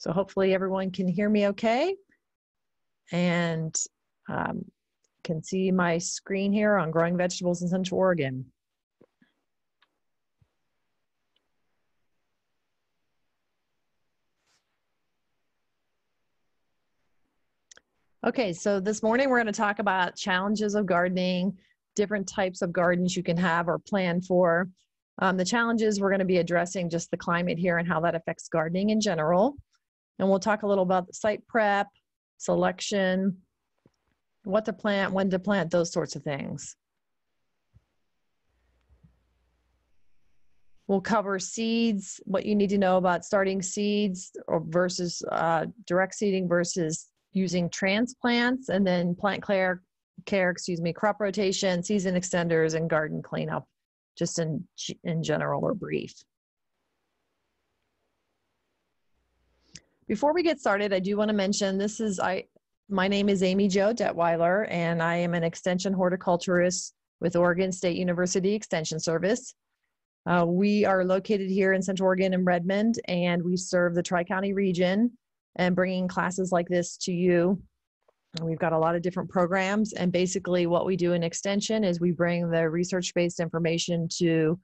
So hopefully everyone can hear me okay and um, can see my screen here on growing vegetables in Central Oregon. Okay, so this morning we're going to talk about challenges of gardening, different types of gardens you can have or plan for. Um, the challenges we're going to be addressing just the climate here and how that affects gardening in general. And we'll talk a little about the site prep, selection, what to plant, when to plant, those sorts of things. We'll cover seeds, what you need to know about starting seeds or versus uh, direct seeding versus using transplants and then plant care, care, excuse me, crop rotation, season extenders, and garden cleanup, just in, in general or brief. Before we get started, I do want to mention this is I. My name is Amy Jo Detweiler, and I am an extension horticulturist with Oregon State University Extension Service. Uh, we are located here in Central Oregon in Redmond, and we serve the Tri County region and bringing classes like this to you. We've got a lot of different programs, and basically, what we do in Extension is we bring the research based information to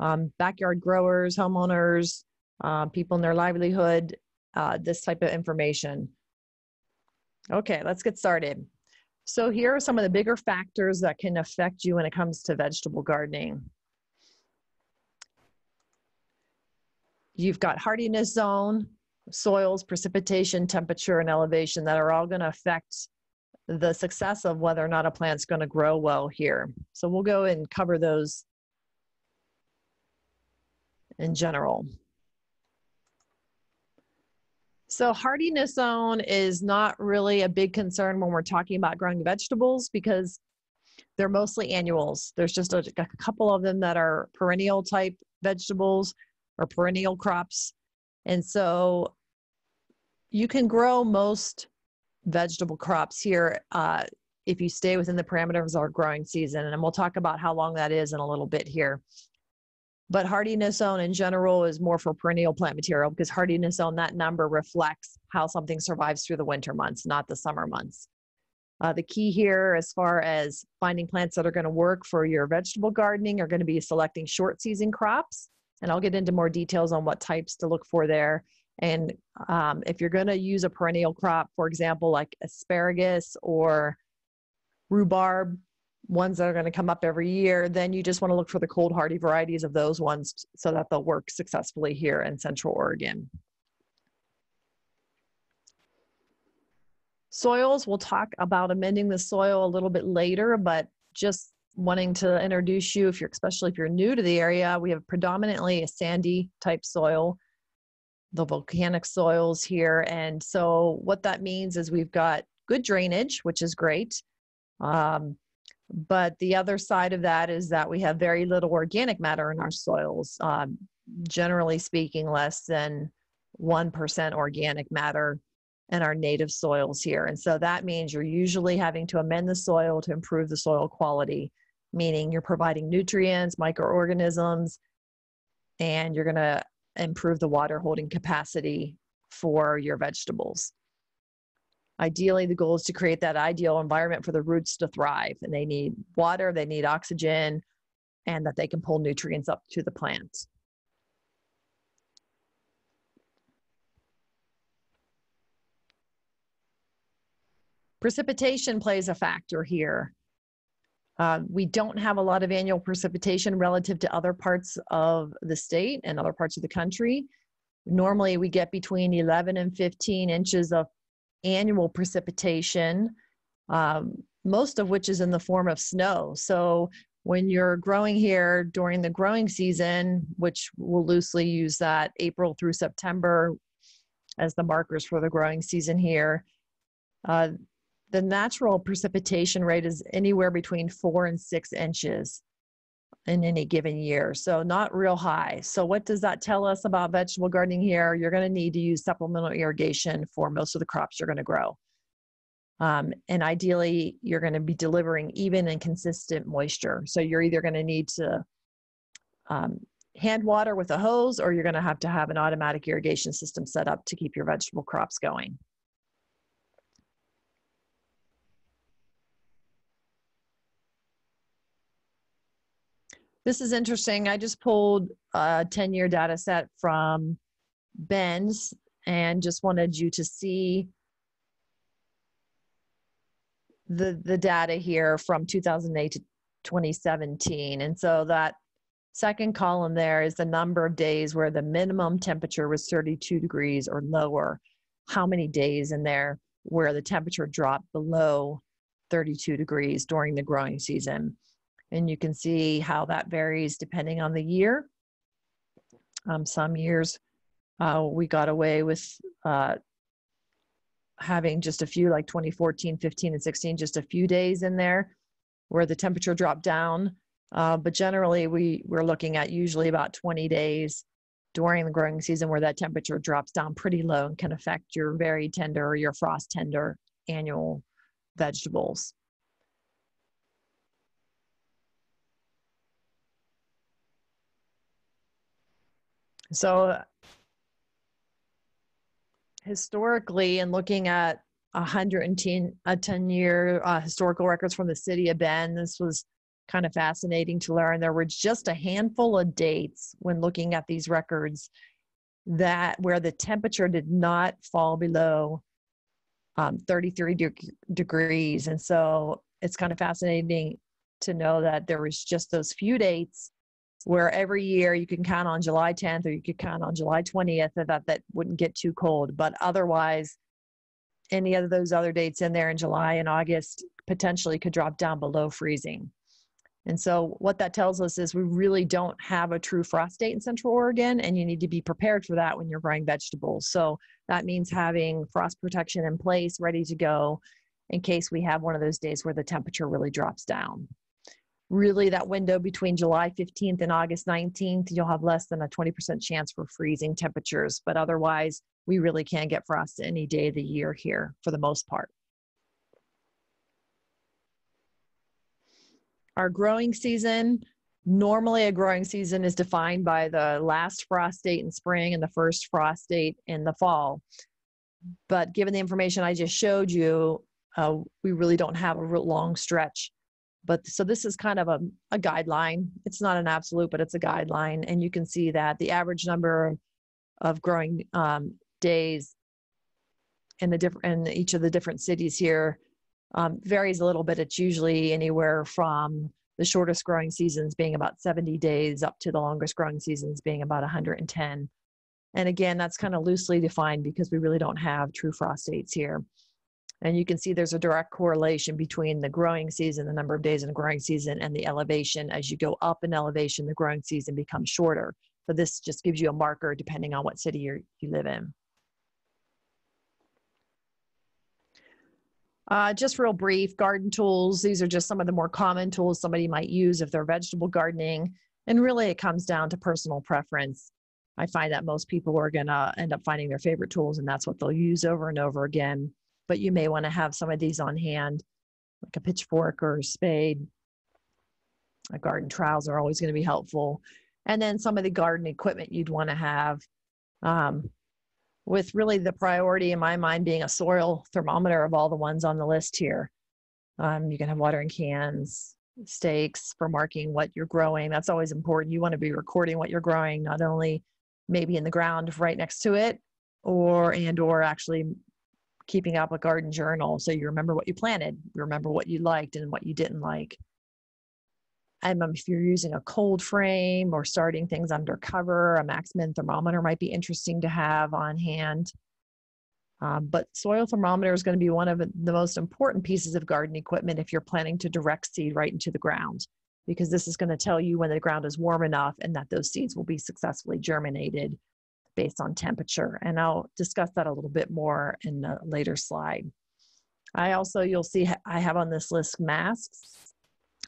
um, backyard growers, homeowners, uh, people in their livelihood, uh, this type of information. Okay, let's get started. So, here are some of the bigger factors that can affect you when it comes to vegetable gardening. You've got hardiness zone, soils, precipitation, temperature, and elevation that are all going to affect the success of whether or not a plant's going to grow well here. So we'll go and cover those in general. So hardiness zone is not really a big concern when we're talking about growing vegetables because they're mostly annuals. There's just a, a couple of them that are perennial type vegetables or perennial crops and so you can grow most vegetable crops here uh, if you stay within the parameters of our growing season. And we'll talk about how long that is in a little bit here. But hardiness zone in general is more for perennial plant material because hardiness zone, that number reflects how something survives through the winter months, not the summer months. Uh, the key here, as far as finding plants that are going to work for your vegetable gardening, are going to be selecting short season crops and I'll get into more details on what types to look for there. And um, if you're going to use a perennial crop, for example, like asparagus or rhubarb, ones that are going to come up every year, then you just want to look for the cold hardy varieties of those ones so that they'll work successfully here in Central Oregon. Soils, we'll talk about amending the soil a little bit later, but just wanting to introduce you if you're especially if you're new to the area we have predominantly a sandy type soil the volcanic soils here and so what that means is we've got good drainage which is great um, but the other side of that is that we have very little organic matter in our soils um, generally speaking less than 1% organic matter in our native soils here and so that means you're usually having to amend the soil to improve the soil quality meaning you're providing nutrients, microorganisms, and you're going to improve the water holding capacity for your vegetables. Ideally, the goal is to create that ideal environment for the roots to thrive, and they need water, they need oxygen, and that they can pull nutrients up to the plant. Precipitation plays a factor here. Uh, we don't have a lot of annual precipitation relative to other parts of the state and other parts of the country. Normally, we get between 11 and 15 inches of annual precipitation, um, most of which is in the form of snow. So, when you're growing here during the growing season, which we'll loosely use that April through September as the markers for the growing season here, uh, the natural precipitation rate is anywhere between four and six inches in any given year. So not real high. So what does that tell us about vegetable gardening here? You're going to need to use supplemental irrigation for most of the crops you're going to grow. Um, and ideally, you're going to be delivering even and consistent moisture. So you're either going to need to um, hand water with a hose or you're going to have to have an automatic irrigation system set up to keep your vegetable crops going. This is interesting. I just pulled a 10 year data set from Bend's and just wanted you to see the, the data here from 2008 to 2017. And so that second column there is the number of days where the minimum temperature was 32 degrees or lower. How many days in there where the temperature dropped below 32 degrees during the growing season? And you can see how that varies depending on the year. Um, some years uh, we got away with uh, having just a few, like 2014, 15, and 16, just a few days in there where the temperature dropped down. Uh, but generally, we, we're looking at usually about 20 days during the growing season where that temperature drops down pretty low and can affect your very tender or your frost tender annual vegetables. So historically, and looking at 110 a 10 year uh, historical records from the city of Bend, this was kind of fascinating to learn. There were just a handful of dates when looking at these records that where the temperature did not fall below um, 33 de- degrees, and so it's kind of fascinating to know that there was just those few dates where every year you can count on July 10th or you could count on July 20th that that wouldn't get too cold. But otherwise, any of those other dates in there in July and August potentially could drop down below freezing. And so, what that tells us is we really don't have a true frost date in Central Oregon, and you need to be prepared for that when you're growing vegetables. So, that means having frost protection in place, ready to go in case we have one of those days where the temperature really drops down really that window between July 15th and August 19th, you'll have less than a 20% chance for freezing temperatures. But otherwise, we really can get frost any day of the year here for the most part. Our growing season, normally a growing season is defined by the last frost date in spring and the first frost date in the fall. But given the information I just showed you, uh, we really don't have a long stretch but so this is kind of a, a guideline. It's not an absolute but it's a guideline. And you can see that the average number of growing um, days in the different in each of the different cities here um, varies a little bit. It's usually anywhere from the shortest growing seasons being about 70 days up to the longest growing seasons being about 110 and again that's kind of loosely defined because we really don't have true frost dates here and you can see there's a direct correlation between the growing season, the number of days in the growing season, and the elevation. As you go up in elevation, the growing season becomes shorter. So this just gives you a marker depending on what city you live in. Uh, just real brief, garden tools. These are just some of the more common tools somebody might use if they're vegetable gardening. And really it comes down to personal preference. I find that most people are gonna end up finding their favorite tools and that's what they'll use over and over again but you may want to have some of these on hand, like a pitchfork or a spade. A garden trowels are always going to be helpful. And then some of the garden equipment you'd want to have, um, with really the priority in my mind being a soil thermometer of all the ones on the list here. Um, you can have watering cans, stakes for marking what you're growing. That's always important. You want to be recording what you're growing, not only maybe in the ground right next to it, or and or actually keeping up a garden journal so you remember what you planted, you remember what you liked and what you didn't like. And if you're using a cold frame or starting things under cover, a Maxmin thermometer might be interesting to have on hand. Um, but soil thermometer is going to be one of the most important pieces of garden equipment if you're planning to direct seed right into the ground, because this is going to tell you when the ground is warm enough and that those seeds will be successfully germinated based on temperature. And I'll discuss that a little bit more in a later slide. I also, you'll see I have on this list masks.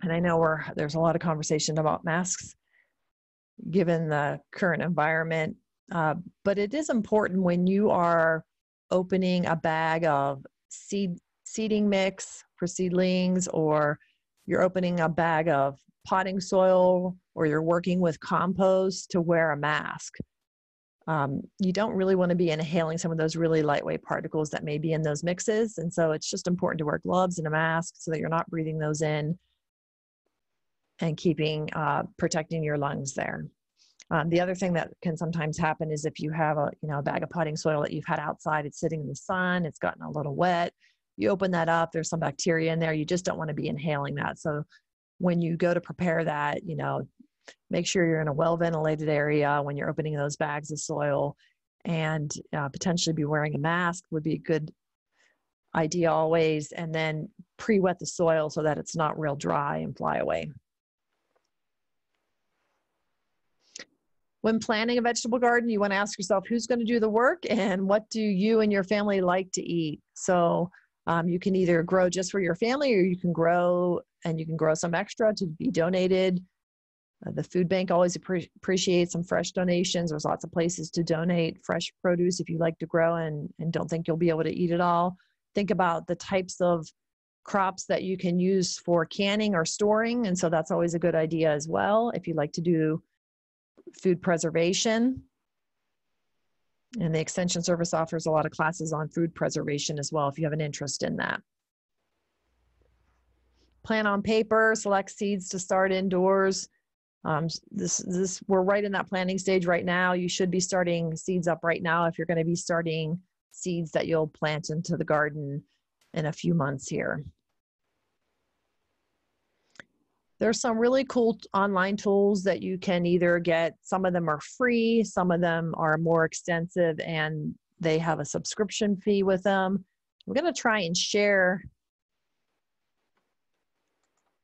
And I know there's a lot of conversation about masks given the current environment. Uh, but it is important when you are opening a bag of seed seeding mix for seedlings or you're opening a bag of potting soil or you're working with compost to wear a mask. Um, you don't really want to be inhaling some of those really lightweight particles that may be in those mixes. And so it's just important to wear gloves and a mask so that you're not breathing those in and keeping, uh, protecting your lungs there. Um, the other thing that can sometimes happen is if you have a, you know, a bag of potting soil that you've had outside, it's sitting in the sun, it's gotten a little wet. You open that up, there's some bacteria in there. You just don't want to be inhaling that. So when you go to prepare that, you know, make sure you're in a well ventilated area when you're opening those bags of soil and uh, potentially be wearing a mask would be a good idea always. And then pre wet the soil so that it's not real dry and fly away. When planning a vegetable garden, you want to ask yourself who's going to do the work and what do you and your family like to eat. So um, you can either grow just for your family or you can grow and you can grow some extra to be donated. Uh, the food bank always appre- appreciates some fresh donations. There's lots of places to donate fresh produce if you like to grow and, and don't think you'll be able to eat it all. Think about the types of crops that you can use for canning or storing. And so that's always a good idea as well if you like to do food preservation. And the Extension Service offers a lot of classes on food preservation as well if you have an interest in that. Plan on paper, select seeds to start indoors. Um, this, this, we're right in that planning stage right now. You should be starting seeds up right now if you're going to be starting seeds that you'll plant into the garden in a few months here. There's some really cool online tools that you can either get, some of them are free, some of them are more extensive and they have a subscription fee with them. I'm going to try and share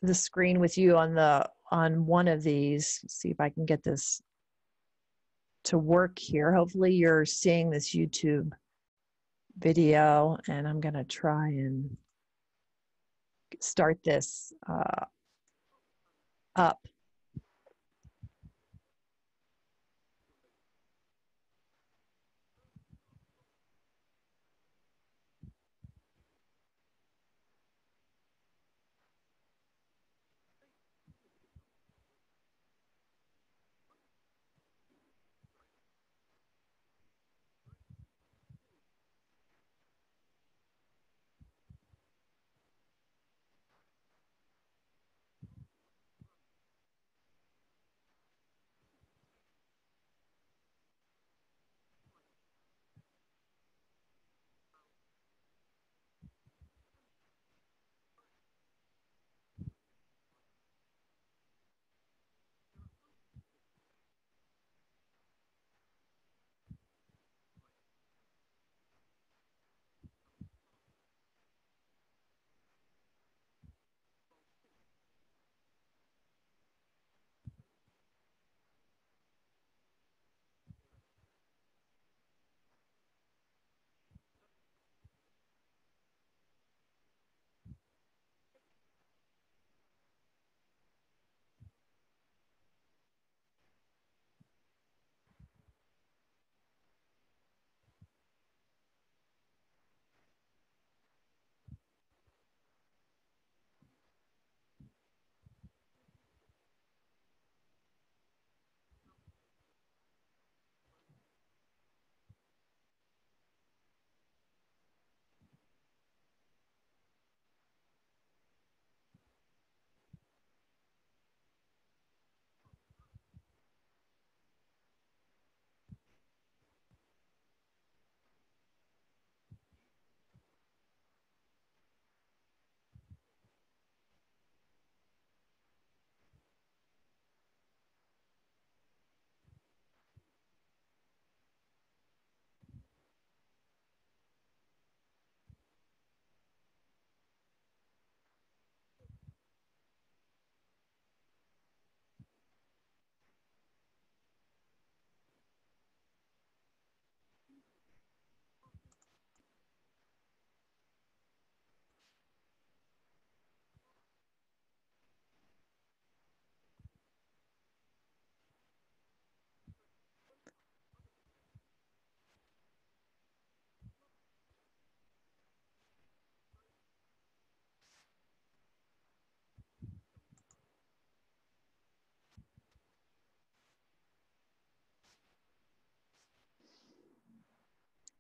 the screen with you on the on one of these. Let's see if I can get this to work here. Hopefully you're seeing this YouTube video and I'm going to try and start this uh, up.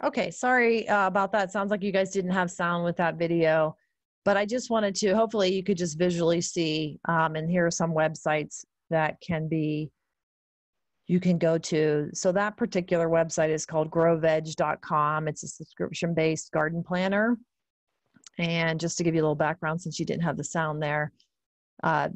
Okay, sorry uh, about that. Sounds like you guys didn't have sound with that video, but I just wanted to, hopefully you could just visually see, um, and here are some websites that can be, you can go to. So that particular website is called growveg.com. It's a subscription-based garden planner. And just to give you a little background, since you didn't have the sound there, uh,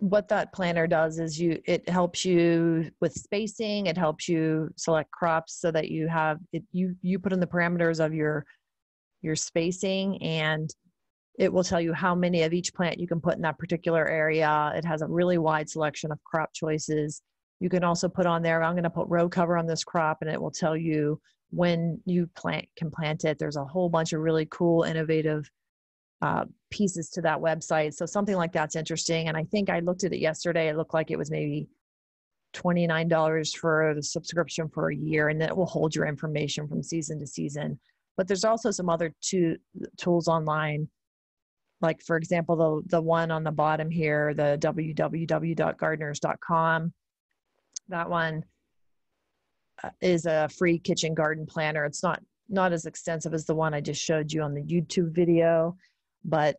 what that planner does is you it helps you with spacing it helps you select crops so that you have it you you put in the parameters of your your spacing and it will tell you how many of each plant you can put in that particular area. It has a really wide selection of crop choices. You can also put on there i'm going to put row cover on this crop and it will tell you when you plant can plant it. There's a whole bunch of really cool innovative uh, pieces to that website. So something like that's interesting. And I think I looked at it yesterday. It looked like it was maybe $29 for the subscription for a year, and it will hold your information from season to season. But there's also some other two tools online. Like for example, the the one on the bottom here, the www.gardeners.com. That one uh, is a free kitchen garden planner. It's not not as extensive as the one I just showed you on the YouTube video, but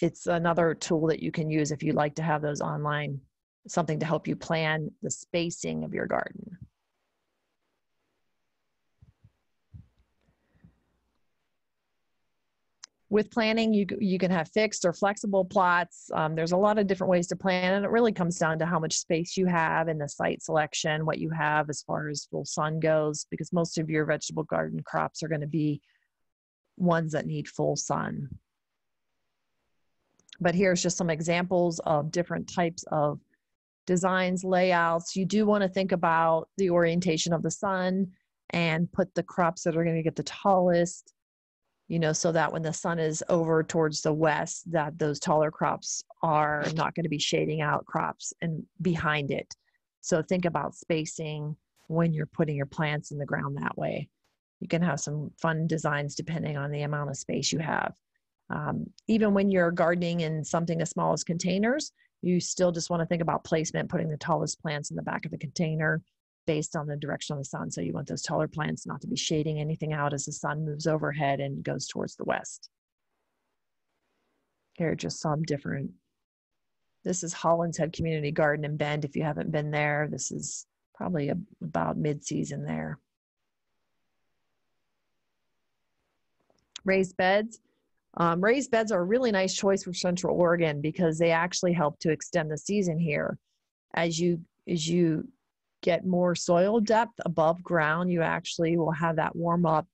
it's another tool that you can use if you'd like to have those online, something to help you plan the spacing of your garden. With planning, you, you can have fixed or flexible plots. Um, there's a lot of different ways to plan, and it really comes down to how much space you have in the site selection, what you have as far as full sun goes, because most of your vegetable garden crops are going to be ones that need full sun but here's just some examples of different types of designs, layouts. You do want to think about the orientation of the sun and put the crops that are going to get the tallest, you know, so that when the sun is over towards the west, that those taller crops are not going to be shading out crops and behind it. So think about spacing when you're putting your plants in the ground that way. You can have some fun designs depending on the amount of space you have. Um, even when you're gardening in something as small as containers, you still just want to think about placement, putting the tallest plants in the back of the container based on the direction of the sun. So you want those taller plants not to be shading anything out as the sun moves overhead and goes towards the west. Here are just some different. This is Hollinshead Community Garden in Bend. If you haven't been there, this is probably a, about mid-season there. Raised beds. Um, raised beds are a really nice choice for Central Oregon because they actually help to extend the season here. As you as you get more soil depth above ground, you actually will have that warm up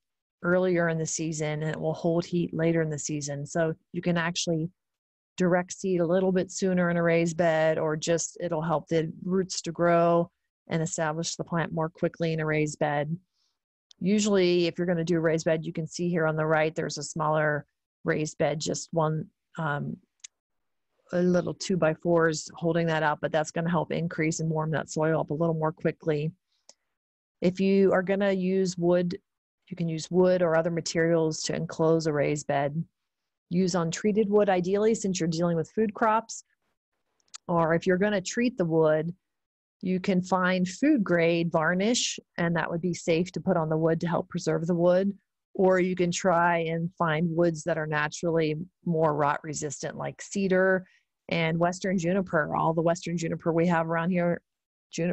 earlier in the season and it will hold heat later in the season. So you can actually direct seed a little bit sooner in a raised bed or just it'll help the roots to grow and establish the plant more quickly in a raised bed. Usually if you're going to do a raised bed, you can see here on the right there's a smaller raised bed, just one um, a little two by fours holding that up, but that's going to help increase and warm that soil up a little more quickly. If you are going to use wood, you can use wood or other materials to enclose a raised bed. Use untreated wood ideally since you're dealing with food crops. Or if you're going to treat the wood, you can find food grade varnish, and that would be safe to put on the wood to help preserve the wood or you can try and find woods that are naturally more rot resistant like cedar and western juniper. All the western juniper we have around here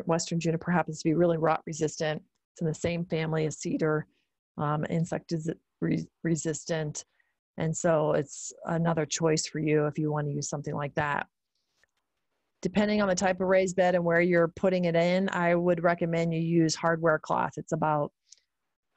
western juniper happens to be really rot resistant. It's in the same family as cedar um, insect is resistant. And so it's another choice for you if you want to use something like that. Depending on the type of raised bed and where you're putting it in i would recommend you use hardware cloth. It's about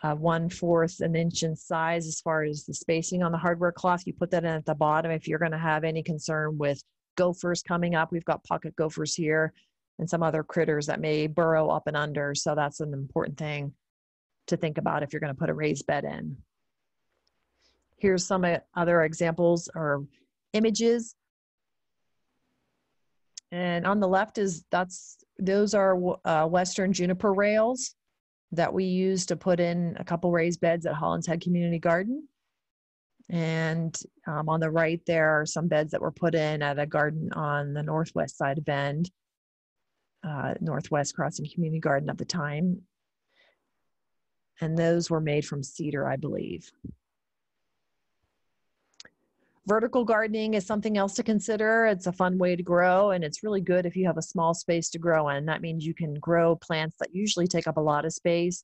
uh, one fourth an inch in size as far as the spacing on the hardware cloth. You put that in at the bottom if you're going to have any concern with gophers coming up. We've got pocket gophers here and some other critters that may burrow up and under. So that's an important thing to think about if you're going to put a raised bed in. Here's some uh, other examples or images. And on the left is that's those are uh, Western juniper rails that we used to put in a couple raised beds at Hollinshead Community Garden. And um, on the right, there are some beds that were put in at a garden on the northwest side of Bend, uh, Northwest Crossing Community Garden at the time. and those were made from cedar, I believe. Vertical gardening is something else to consider. It's a fun way to grow, and it's really good if you have a small space to grow in. That means you can grow plants that usually take up a lot of space.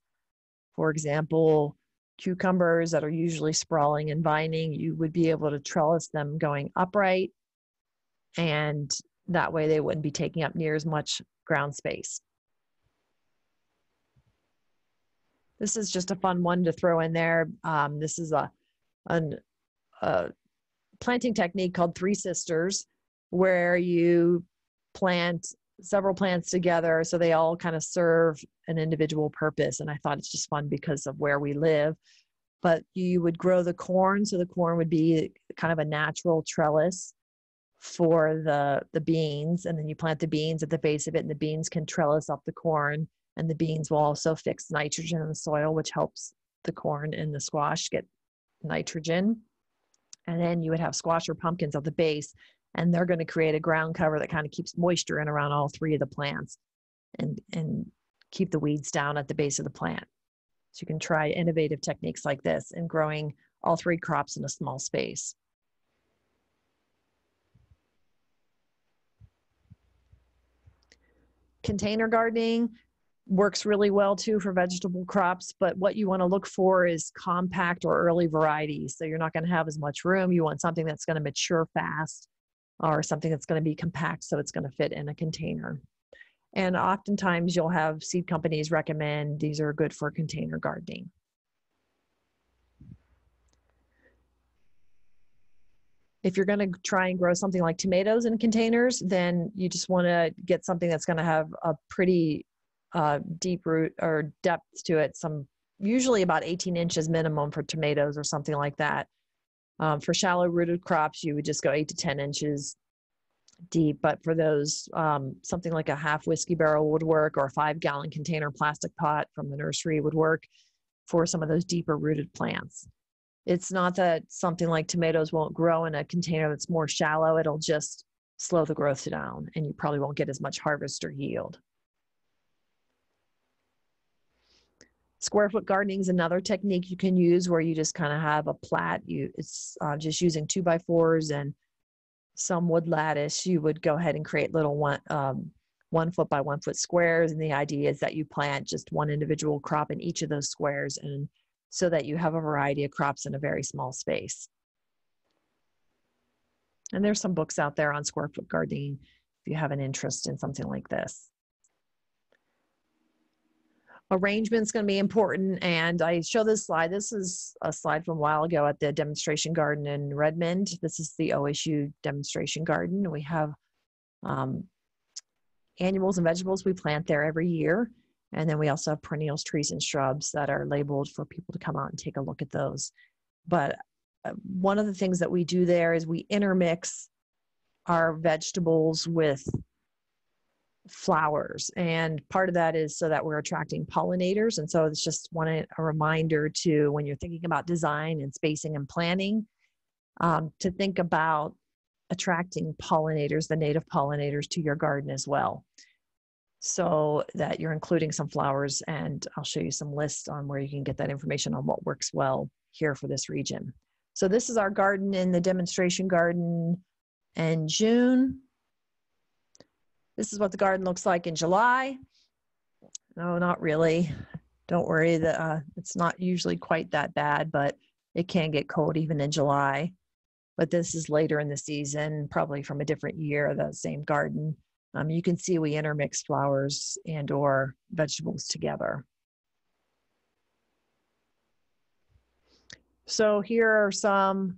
For example, cucumbers that are usually sprawling and vining, you would be able to trellis them going upright, and that way they wouldn't be taking up near as much ground space. This is just a fun one to throw in there. Um, this is a, an, a planting technique called Three Sisters, where you plant several plants together so they all kind of serve an individual purpose. And I thought it's just fun because of where we live. But you would grow the corn, so the corn would be kind of a natural trellis for the the beans, and then you plant the beans at the base of it, and the beans can trellis up the corn, and the beans will also fix nitrogen in the soil, which helps the corn and the squash get nitrogen and then you would have squash or pumpkins at the base and they're going to create a ground cover that kind of keeps moisture in around all three of the plants and and keep the weeds down at the base of the plant. So you can try innovative techniques like this in growing all three crops in a small space. Container gardening works really well too for vegetable crops. But what you want to look for is compact or early varieties. So you're not going to have as much room. You want something that's going to mature fast or something that's going to be compact so it's going to fit in a container. And oftentimes you'll have seed companies recommend these are good for container gardening. If you're going to try and grow something like tomatoes in containers, then you just want to get something that's going to have a pretty uh, deep root or depth to it, some usually about 18 inches minimum for tomatoes or something like that. Um, for shallow rooted crops, you would just go eight to 10 inches deep. But for those, um, something like a half whiskey barrel would work or a five gallon container plastic pot from the nursery would work for some of those deeper rooted plants. It's not that something like tomatoes won't grow in a container that's more shallow, it'll just slow the growth down and you probably won't get as much harvest or yield. Square foot gardening is another technique you can use where you just kind of have a plat. You it's uh, just using two by fours and some wood lattice. You would go ahead and create little one um, one foot by one foot squares, and the idea is that you plant just one individual crop in each of those squares, and so that you have a variety of crops in a very small space. And there's some books out there on square foot gardening if you have an interest in something like this arrangement's going to be important. And I show this slide. This is a slide from a while ago at the demonstration garden in Redmond. This is the OSU demonstration garden. We have um, annuals and vegetables we plant there every year. And then we also have perennials, trees, and shrubs that are labeled for people to come out and take a look at those. But uh, one of the things that we do there is we intermix our vegetables with flowers and part of that is so that we're attracting pollinators and so it's just one a reminder to when you're thinking about design and spacing and planning um, to think about attracting pollinators the native pollinators to your garden as well. So that you're including some flowers and i'll show you some lists on where you can get that information on what works well here for this region. So this is our garden in the demonstration garden in june this is what the garden looks like in July. No, not really. Don't worry, that uh, it's not usually quite that bad, but it can get cold even in July. But this is later in the season, probably from a different year, the same garden. Um, you can see we intermix flowers and or vegetables together. So here are some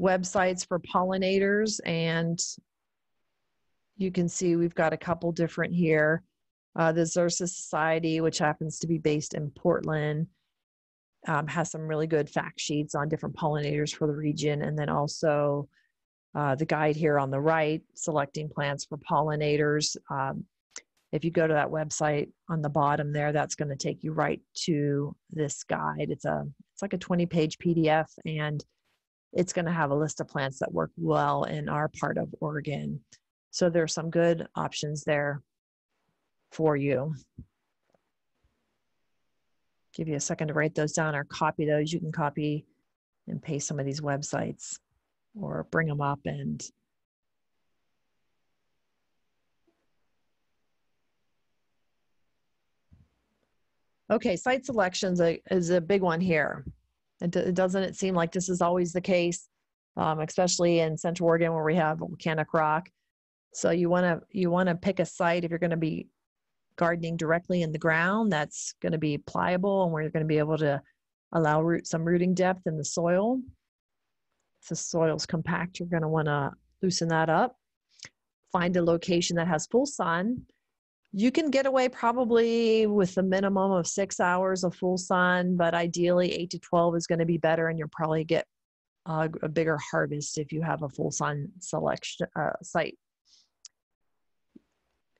websites for pollinators and you can see we've got a couple different here. Uh, the Xerces Society, which happens to be based in Portland, um, has some really good fact sheets on different pollinators for the region. And then also uh, the guide here on the right, selecting plants for pollinators. Um, if you go to that website on the bottom there, that's going to take you right to this guide. It's a it's like a 20 page PDF and it's going to have a list of plants that work well in our part of Oregon. So there's some good options there for you. give you a second to write those down or copy those. You can copy and paste some of these websites or bring them up and Okay, site selections is a big one here. It, it doesn't it seem like this is always the case, um, especially in Central Oregon where we have volcanic rock. So you want to you want to pick a site if you're going to be gardening directly in the ground that's going to be pliable and where you're going to be able to allow root some rooting depth in the soil. If the soil's compact, you're going to want to loosen that up. Find a location that has full sun. You can get away probably with a minimum of six hours of full sun, but ideally eight to 12 is going to be better and you'll probably get a, a bigger harvest if you have a full sun selection uh, site.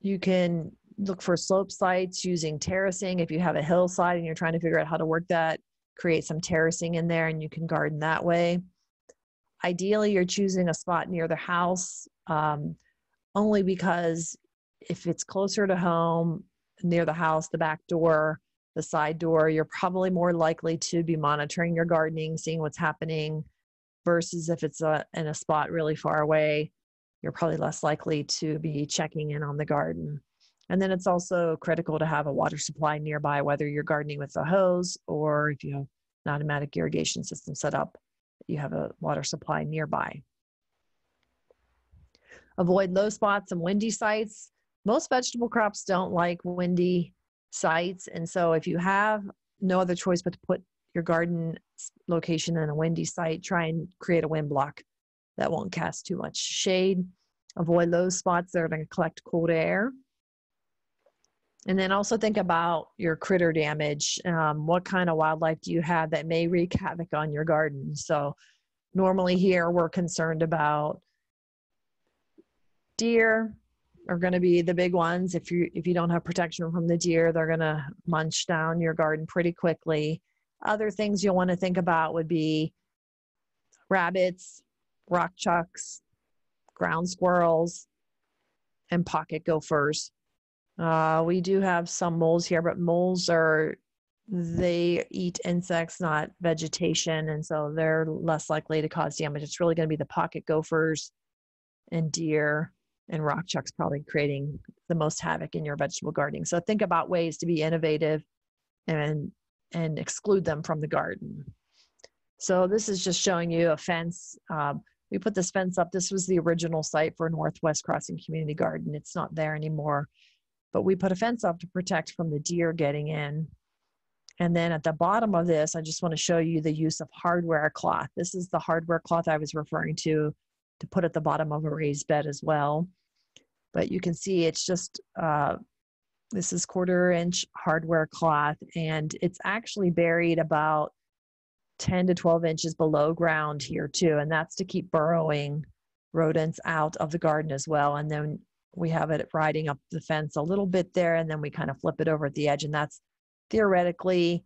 You can look for slope sites using terracing. If you have a hillside and you're trying to figure out how to work that, create some terracing in there and you can garden that way. Ideally, you're choosing a spot near the house um, only because if it's closer to home, near the house, the back door, the side door, you're probably more likely to be monitoring your gardening, seeing what's happening, versus if it's a, in a spot really far away, you're probably less likely to be checking in on the garden. And then it's also critical to have a water supply nearby, whether you're gardening with a hose or if you have an automatic irrigation system set up, you have a water supply nearby. Avoid low spots and windy sites. Most vegetable crops don't like windy sites. And so if you have no other choice but to put your garden location in a windy site, try and create a wind block that won't cast too much shade. Avoid those spots that are going to collect cold air. And then also think about your critter damage. Um, what kind of wildlife do you have that may wreak havoc on your garden? So, normally here we're concerned about deer are going to be the big ones. If you if you don't have protection from the deer, they're going to munch down your garden pretty quickly. Other things you'll want to think about would be rabbits, rock chucks, ground squirrels, and pocket gophers. Uh, we do have some moles here, but moles are they eat insects, not vegetation, and so they're less likely to cause damage. It's really going to be the pocket gophers and deer and rock chucks probably creating the most havoc in your vegetable gardening. So think about ways to be innovative and and exclude them from the garden. So this is just showing you a fence. Um, we put this fence up. This was the original site for Northwest Crossing Community Garden. It's not there anymore but we put a fence up to protect from the deer getting in. And then at the bottom of this, I just want to show you the use of hardware cloth. This is the hardware cloth I was referring to to put at the bottom of a raised bed as well. But you can see it's just, uh, this is quarter inch hardware cloth and it's actually buried about 10 to 12 inches below ground here too. And that's to keep burrowing rodents out of the garden as well. And then we have it riding up the fence a little bit there and then we kind of flip it over at the edge and that's theoretically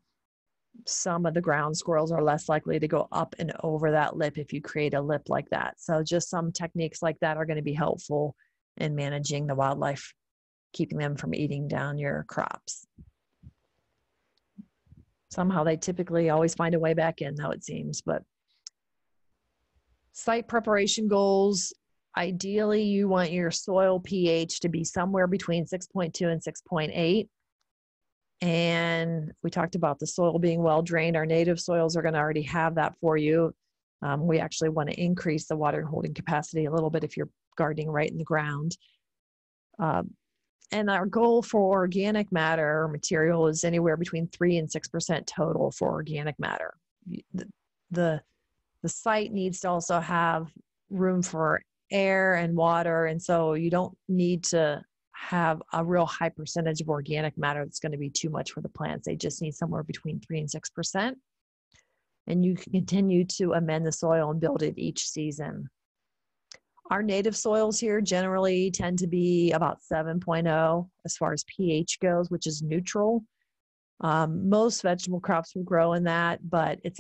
some of the ground squirrels are less likely to go up and over that lip if you create a lip like that so just some techniques like that are going to be helpful in managing the wildlife keeping them from eating down your crops somehow they typically always find a way back in though it seems but site preparation goals Ideally, you want your soil pH to be somewhere between 6.2 and 6.8. And we talked about the soil being well drained. Our native soils are going to already have that for you. Um, we actually want to increase the water holding capacity a little bit if you're gardening right in the ground. Um, and our goal for organic matter material is anywhere between 3 and 6% total for organic matter. The, the, the site needs to also have room for air and water. And so you don't need to have a real high percentage of organic matter that's going to be too much for the plants. They just need somewhere between three and 6%. And you can continue to amend the soil and build it each season. Our native soils here generally tend to be about 7.0 as far as pH goes, which is neutral. Um, most vegetable crops will grow in that, but it's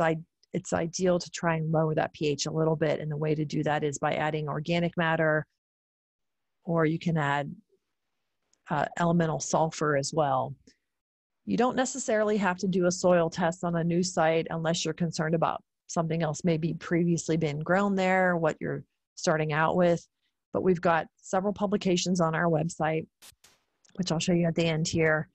it's ideal to try and lower that pH a little bit. And the way to do that is by adding organic matter, or you can add uh, elemental sulfur as well. You don't necessarily have to do a soil test on a new site unless you're concerned about something else maybe previously been grown there, what you're starting out with. But we've got several publications on our website, which I'll show you at the end here.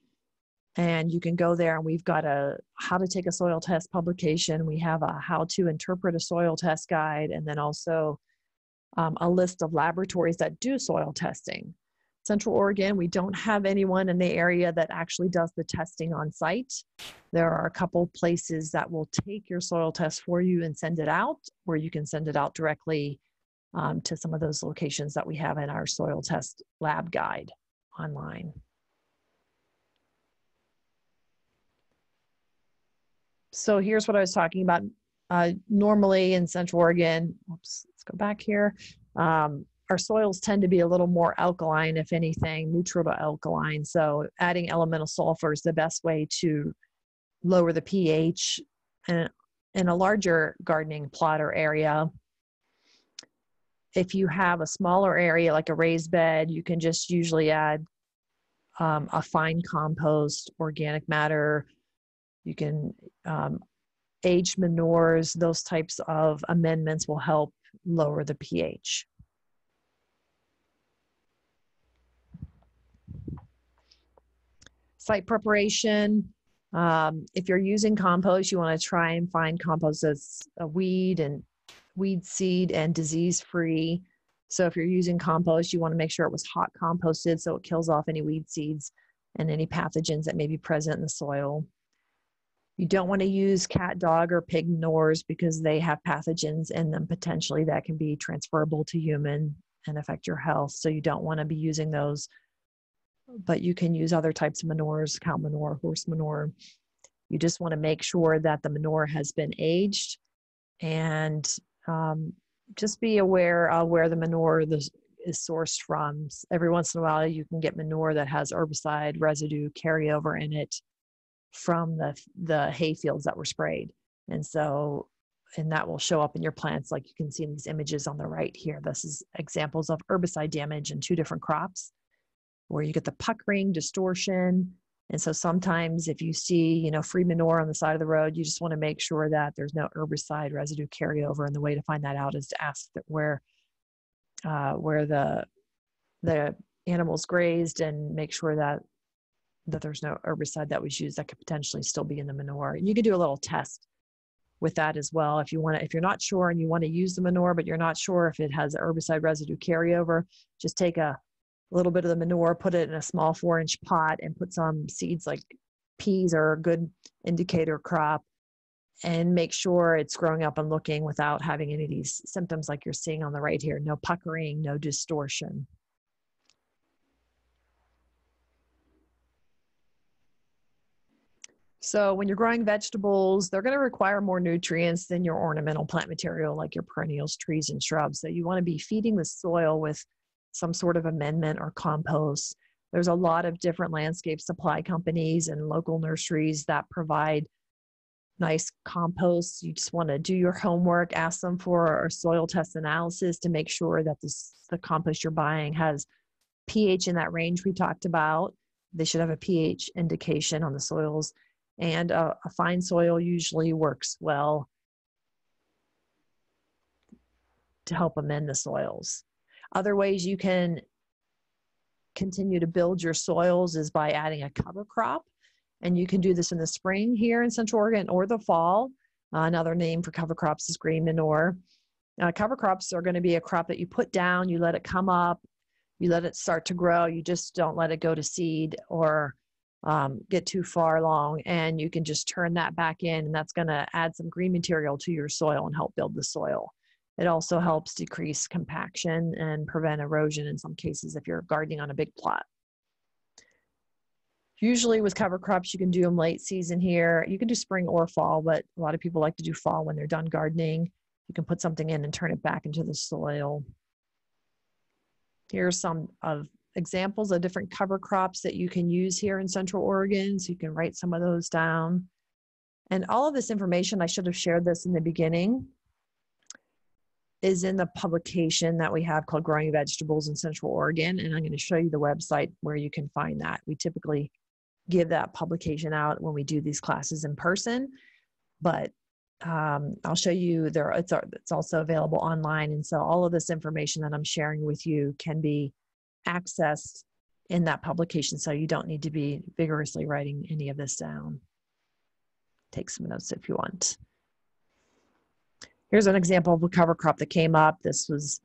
And you can go there and we've got a how to take a soil test publication. We have a how to interpret a soil test guide, and then also um, a list of laboratories that do soil testing. Central Oregon, we don't have anyone in the area that actually does the testing on site. There are a couple places that will take your soil test for you and send it out, where you can send it out directly um, to some of those locations that we have in our soil test lab guide online. So here's what I was talking about. Uh, normally in Central Oregon, oops, let's go back here. Um, our soils tend to be a little more alkaline, if anything, neutral to alkaline. So adding elemental sulfur is the best way to lower the pH in, in a larger gardening plot or area. If you have a smaller area like a raised bed, you can just usually add um, a fine compost, organic matter. You can um, aged manures, those types of amendments will help lower the pH. site preparation. Um, if you're using compost, you want to try and find compost that's a weed and weed seed and disease free. So if you're using compost, you want to make sure it was hot composted so it kills off any weed seeds and any pathogens that may be present in the soil. You don't want to use cat, dog, or pig manures because they have pathogens in them potentially that can be transferable to human and affect your health. So you don't want to be using those but you can use other types of manures, cow manure, horse manure. You just want to make sure that the manure has been aged and um, just be aware of where the manure is sourced from. Every once in a while, you can get manure that has herbicide residue carryover in it from the, the hay fields that were sprayed. And so, and that will show up in your plants like you can see in these images on the right here. This is examples of herbicide damage in two different crops where you get the puckering, distortion. And so sometimes if you see, you know, free manure on the side of the road, you just want to make sure that there's no herbicide residue carryover. And the way to find that out is to ask that where uh, where the the animals grazed and make sure that that there's no herbicide that was used that could potentially still be in the manure. And you could do a little test with that as well if you want to if you're not sure and you want to use the manure but you're not sure if it has herbicide residue carryover just take a a little bit of the manure, put it in a small four inch pot, and put some seeds like peas are a good indicator crop and make sure it's growing up and looking without having any of these symptoms like you're seeing on the right here no puckering, no distortion. So when you're growing vegetables, they're going to require more nutrients than your ornamental plant material like your perennials, trees, and shrubs. So you want to be feeding the soil with some sort of amendment or compost. There's a lot of different landscape supply companies and local nurseries that provide nice compost. You just want to do your homework, ask them for a soil test analysis to make sure that this, the compost you're buying has pH in that range we talked about. They should have a pH indication on the soils. And a, a fine soil usually works well to help amend the soils. Other ways you can continue to build your soils is by adding a cover crop. And you can do this in the spring here in Central Oregon or the fall. Uh, another name for cover crops is green manure. Uh, cover crops are going to be a crop that you put down, you let it come up, you let it start to grow, you just don't let it go to seed or um, get too far along, and you can just turn that back in, and that's going to add some green material to your soil and help build the soil. It also helps decrease compaction and prevent erosion in some cases if you're gardening on a big plot. Usually with cover crops, you can do them late season here. You can do spring or fall, but a lot of people like to do fall when they're done gardening. You can put something in and turn it back into the soil. Here's some of examples of different cover crops that you can use here in Central Oregon. So you can write some of those down. And all of this information, I should have shared this in the beginning is in the publication that we have called Growing Vegetables in Central Oregon. And I'm going to show you the website where you can find that. We typically give that publication out when we do these classes in person. But um, I'll show you there. It's it's also available online, and so all of this information that I'm sharing with you can be accessed in that publication. So you don't need to be vigorously writing any of this down. Take some notes if you want. Here's an example of a cover crop that came up. This was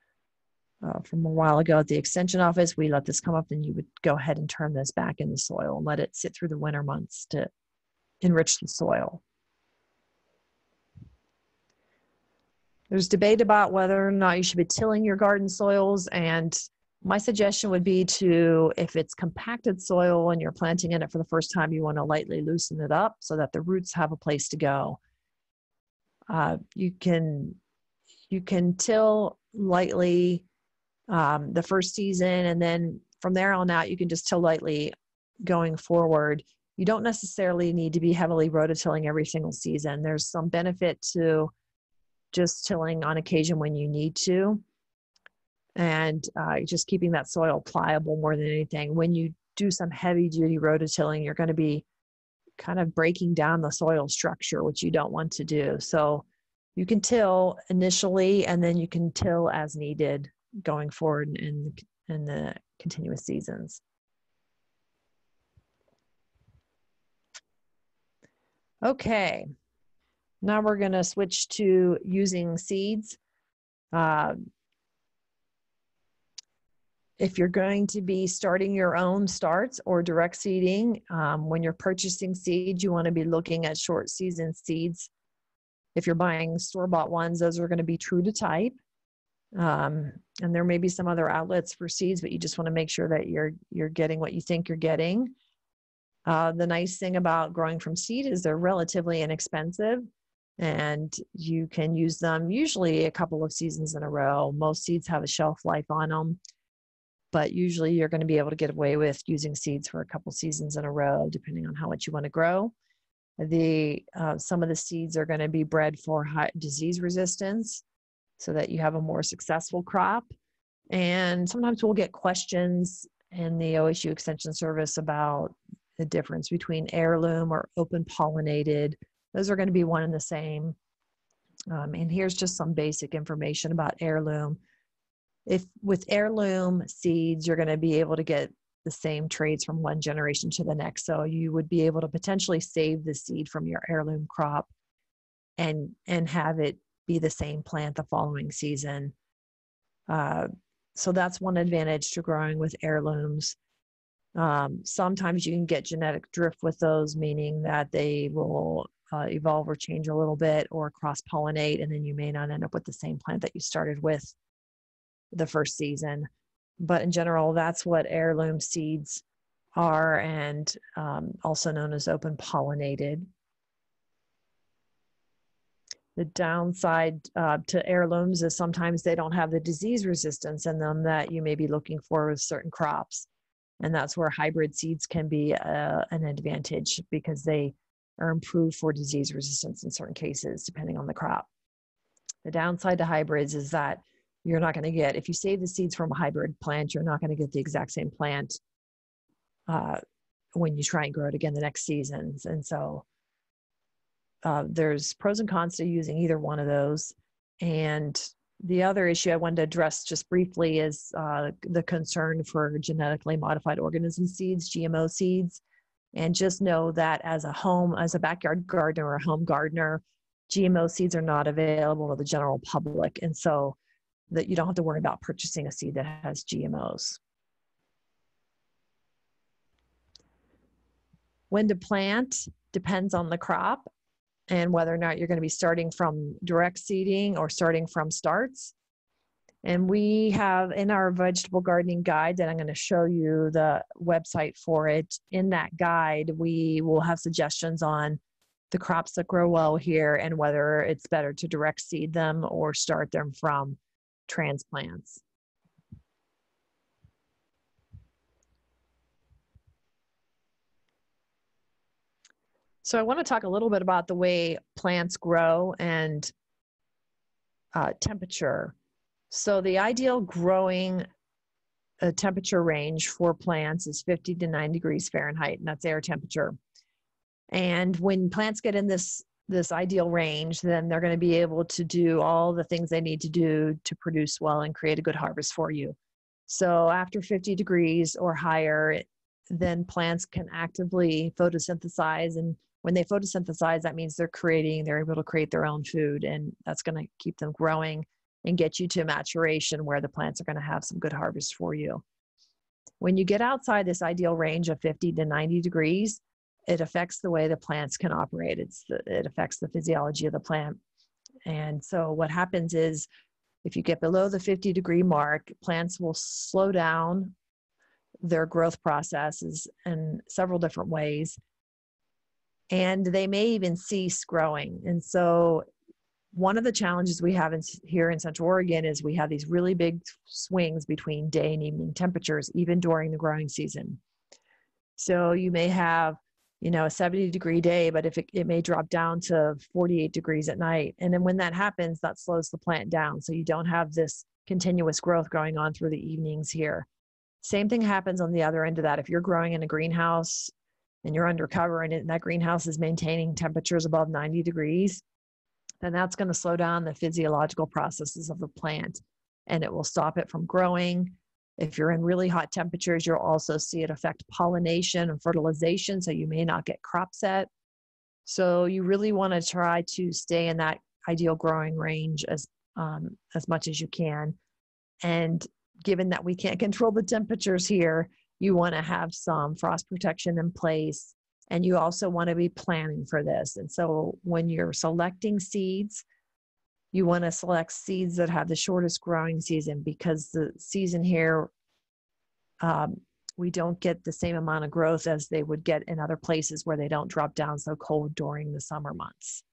uh, from a while ago at the extension office. We let this come up, and you would go ahead and turn this back in the soil and let it sit through the winter months to enrich the soil. There's debate about whether or not you should be tilling your garden soils, and my suggestion would be to, if it's compacted soil and you're planting in it for the first time, you want to lightly loosen it up so that the roots have a place to go. Uh, you can you can till lightly um, the first season, and then from there on out, you can just till lightly going forward. You don't necessarily need to be heavily rototilling every single season. There's some benefit to just tilling on occasion when you need to, and uh, just keeping that soil pliable more than anything. When you do some heavy duty rototilling, you're going to be kind of breaking down the soil structure, which you don't want to do. So you can till initially, and then you can till as needed going forward in in the continuous seasons. Okay, now we're going to switch to using seeds. Uh, if you're going to be starting your own starts or direct seeding, um, when you're purchasing seeds, you want to be looking at short season seeds. If you're buying store bought ones, those are going to be true to type. Um, and there may be some other outlets for seeds, but you just want to make sure that you're you're getting what you think you're getting. Uh, the nice thing about growing from seed is they're relatively inexpensive and you can use them usually a couple of seasons in a row. Most seeds have a shelf life on them but usually you're going to be able to get away with using seeds for a couple seasons in a row depending on how much you want to grow. The uh, some of the seeds are going to be bred for high disease resistance so that you have a more successful crop. And sometimes we'll get questions in the osu extension service about the difference between heirloom or open pollinated. Those are going to be one and the same. Um, and here's just some basic information about heirloom if with heirloom seeds, you're going to be able to get the same traits from one generation to the next. So you would be able to potentially save the seed from your heirloom crop and and have it be the same plant the following season. Uh, so that's one advantage to growing with heirlooms. Um, sometimes you can get genetic drift with those, meaning that they will uh, evolve or change a little bit or cross pollinate, and then you may not end up with the same plant that you started with the first season. But in general, that's what heirloom seeds are, and um, also known as open pollinated. The downside uh, to heirlooms is sometimes they don't have the disease resistance in them that you may be looking for with certain crops. And that's where hybrid seeds can be uh, an advantage because they are improved for disease resistance in certain cases, depending on the crop. The downside to hybrids is that you're not going to get if you save the seeds from a hybrid plant you're not going to get the exact same plant uh, when you try and grow it again the next seasons. And so uh, there's pros and cons to using either one of those. And the other issue i wanted to address just briefly is uh, the concern for genetically modified organism seeds gmo seeds. And just know that as a home as a backyard gardener or a home gardener gmo seeds are not available to the general public. And so that you don't have to worry about purchasing a seed that has GMOs. When to plant depends on the crop and whether or not you're going to be starting from direct seeding or starting from starts. And we have in our vegetable gardening guide that I'm going to show you the website for it. In that guide, we will have suggestions on the crops that grow well here and whether it's better to direct seed them or start them from transplants. So I want to talk a little bit about the way plants grow and uh, temperature. So the ideal growing a temperature range for plants is 50 to 9 degrees Fahrenheit, and that's air temperature. And when plants get in this this ideal range, then they're going to be able to do all the things they need to do to produce well and create a good harvest for you. So after 50 degrees or higher, then plants can actively photosynthesize. And when they photosynthesize, that means they're creating, they're able to create their own food, and that's going to keep them growing and get you to maturation where the plants are going to have some good harvest for you. When you get outside this ideal range of 50 to 90 degrees, it affects the way the plants can operate. It's the, it affects the physiology of the plant. And so what happens is if you get below the 50 degree mark, plants will slow down their growth processes in several different ways. And they may even cease growing. And so one of the challenges we have in, here in Central Oregon is we have these really big swings between day and evening temperatures, even during the growing season. So you may have, you know, a 70 degree day, but if it, it may drop down to 48 degrees at night. And then when that happens, that slows the plant down. So you don't have this continuous growth going on through the evenings here. Same thing happens on the other end of that. If you're growing in a greenhouse and you're undercover and that greenhouse is maintaining temperatures above 90 degrees, then that's going to slow down the physiological processes of the plant and it will stop it from growing. If you're in really hot temperatures, you'll also see it affect pollination and fertilization, so you may not get crop set. So you really want to try to stay in that ideal growing range as um, as much as you can. And given that we can't control the temperatures here, you want to have some frost protection in place and you also want to be planning for this. And so when you're selecting seeds, you want to select seeds that have the shortest growing season because the season here, um, we don't get the same amount of growth as they would get in other places where they don't drop down so cold during the summer months.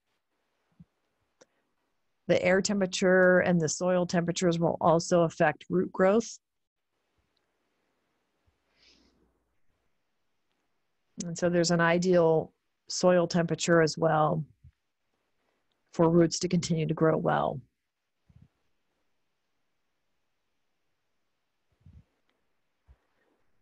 The air temperature and the soil temperatures will also affect root growth. And so there's an ideal soil temperature as well for roots to continue to grow well.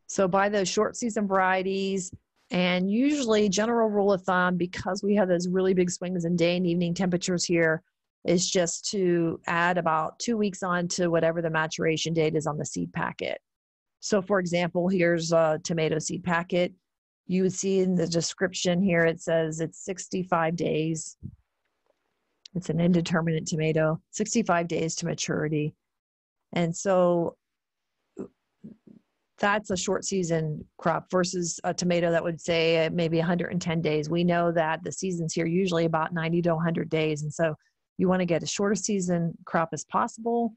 So buy those short season varieties and usually general rule of thumb, because we have those really big swings in day and evening temperatures here, is just to add about two weeks on to whatever the maturation date is on the seed packet. So for example, here's a tomato seed packet you would see in the description here it says it's 65 days it's an indeterminate tomato 65 days to maturity. And so that's a short season crop versus a tomato that would say uh, maybe 110 days. We know that the seasons here usually about 90 to 100 days. And so you want to get a season crop as possible.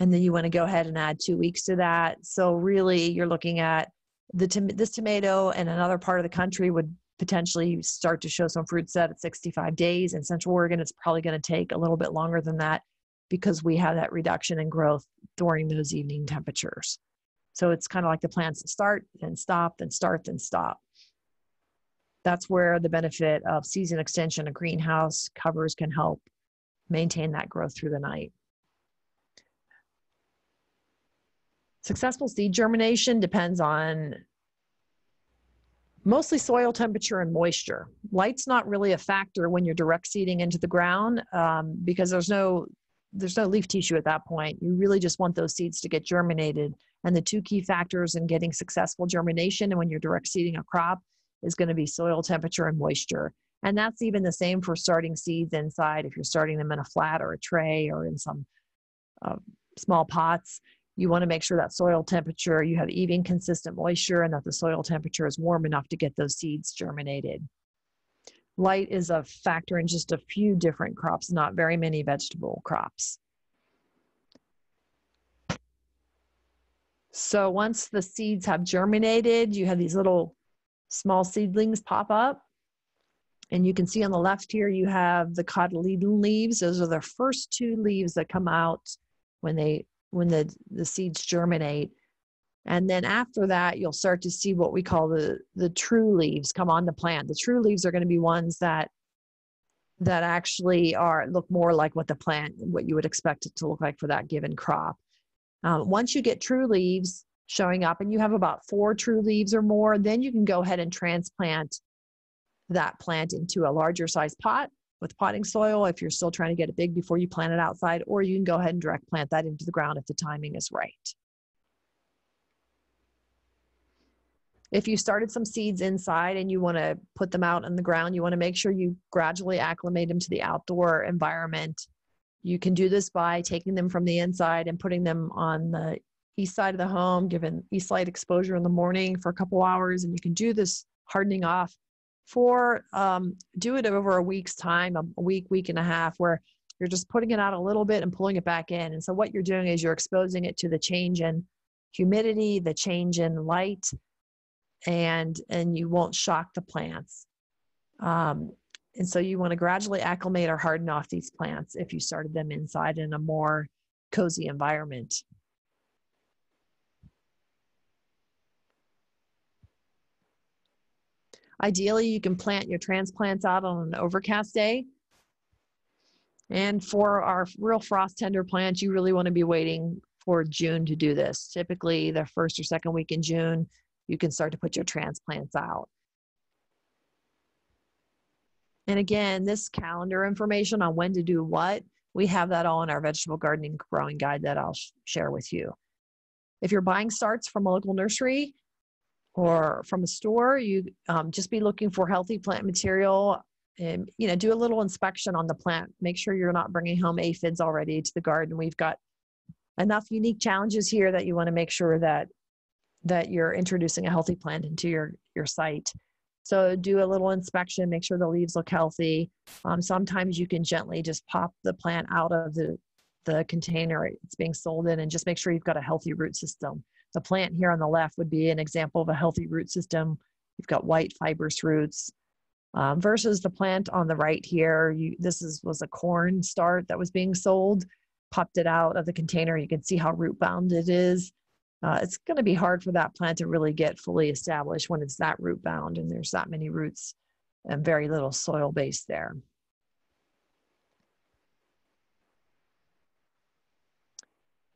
And then you want to go ahead and add two weeks to that. So really you're looking at the this tomato in another part of the country would potentially start to show some fruit set at 65 days. In Central Oregon, it's probably going to take a little bit longer than that because we have that reduction in growth during those evening temperatures. So it's kind of like the plants start, then stop, then start, then stop. That's where the benefit of season extension of greenhouse covers can help maintain that growth through the night. Successful seed germination depends on mostly soil temperature and moisture. Light's not really a factor when you're direct seeding into the ground um, because there's no there's no leaf tissue at that point. You really just want those seeds to get germinated. And the two key factors in getting successful germination and when you're direct seeding a crop is going to be soil temperature and moisture. And that's even the same for starting seeds inside if you're starting them in a flat or a tray or in some uh, small pots you want to make sure that soil temperature, you have even consistent moisture and that the soil temperature is warm enough to get those seeds germinated. Light is a factor in just a few different crops, not very many vegetable crops. So once the seeds have germinated, you have these little small seedlings pop up. And you can see on the left here, you have the cotyledon leaves. Those are the first two leaves that come out when they when the, the seeds germinate. And then after that, you'll start to see what we call the, the true leaves come on the plant. The true leaves are going to be ones that that actually are look more like what the plant, what you would expect it to look like for that given crop. Um, once you get true leaves showing up and you have about four true leaves or more, then you can go ahead and transplant that plant into a larger size pot with potting soil if you're still trying to get it big before you plant it outside, or you can go ahead and direct plant that into the ground if the timing is right. If you started some seeds inside and you want to put them out in the ground, you want to make sure you gradually acclimate them to the outdoor environment. You can do this by taking them from the inside and putting them on the east side of the home, given east light exposure in the morning for a couple hours, and you can do this hardening off for um, do it over a week's time, a week, week and a half, where you're just putting it out a little bit and pulling it back in. And so what you're doing is you're exposing it to the change in humidity, the change in light, and and you won't shock the plants. Um, and so you want to gradually acclimate or harden off these plants if you started them inside in a more cozy environment. Ideally, you can plant your transplants out on an overcast day. And for our real frost tender plants, you really want to be waiting for June to do this. Typically, the first or second week in June, you can start to put your transplants out. And again, this calendar information on when to do what, we have that all in our vegetable gardening growing guide that I'll sh share with you. If you're buying starts from a local nursery or from a store, you um, just be looking for healthy plant material and you know do a little inspection on the plant. Make sure you're not bringing home aphids already to the garden. We've got enough unique challenges here that you want to make sure that that you're introducing a healthy plant into your, your site. So do a little inspection, make sure the leaves look healthy. Um, sometimes you can gently just pop the plant out of the, the container it's being sold in and just make sure you've got a healthy root system. The plant here on the left would be an example of a healthy root system. You've got white fibrous roots um, versus the plant on the right here. You, this is, was a corn start that was being sold, popped it out of the container. You can see how root bound it is uh, it's going to be hard for that plant to really get fully established when it's that root bound and there's that many roots and very little soil base there.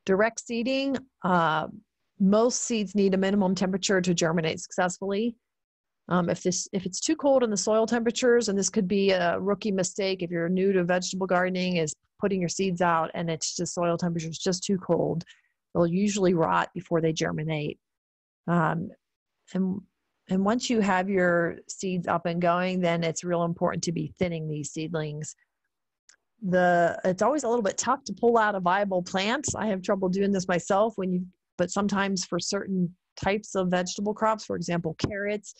Direct seeding, uh, most seeds need a minimum temperature to germinate successfully. Um, if this if it's too cold in the soil temperatures, and this could be a rookie mistake if you're new to vegetable gardening, is putting your seeds out and it's just soil temperature is just too cold they'll usually rot before they germinate. Um, and and once you have your seeds up and going, then it's real important to be thinning these seedlings. The it's always a little bit tough to pull out a viable plant. I have trouble doing this myself when you, but sometimes for certain types of vegetable crops, for example, carrots,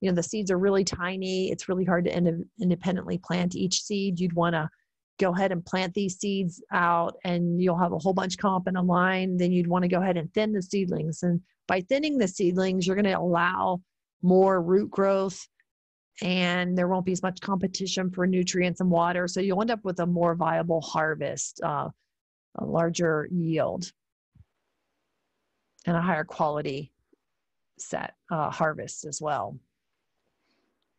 you know, the seeds are really tiny. It's really hard to ind- independently plant each seed. You'd want to go ahead and plant these seeds out and you'll have a whole bunch come up in a line then you'd want to go ahead and thin the seedlings and by thinning the seedlings you're going to allow more root growth and there won't be as much competition for nutrients and water so you'll end up with a more viable harvest uh, a larger yield and a higher quality set uh, harvest as well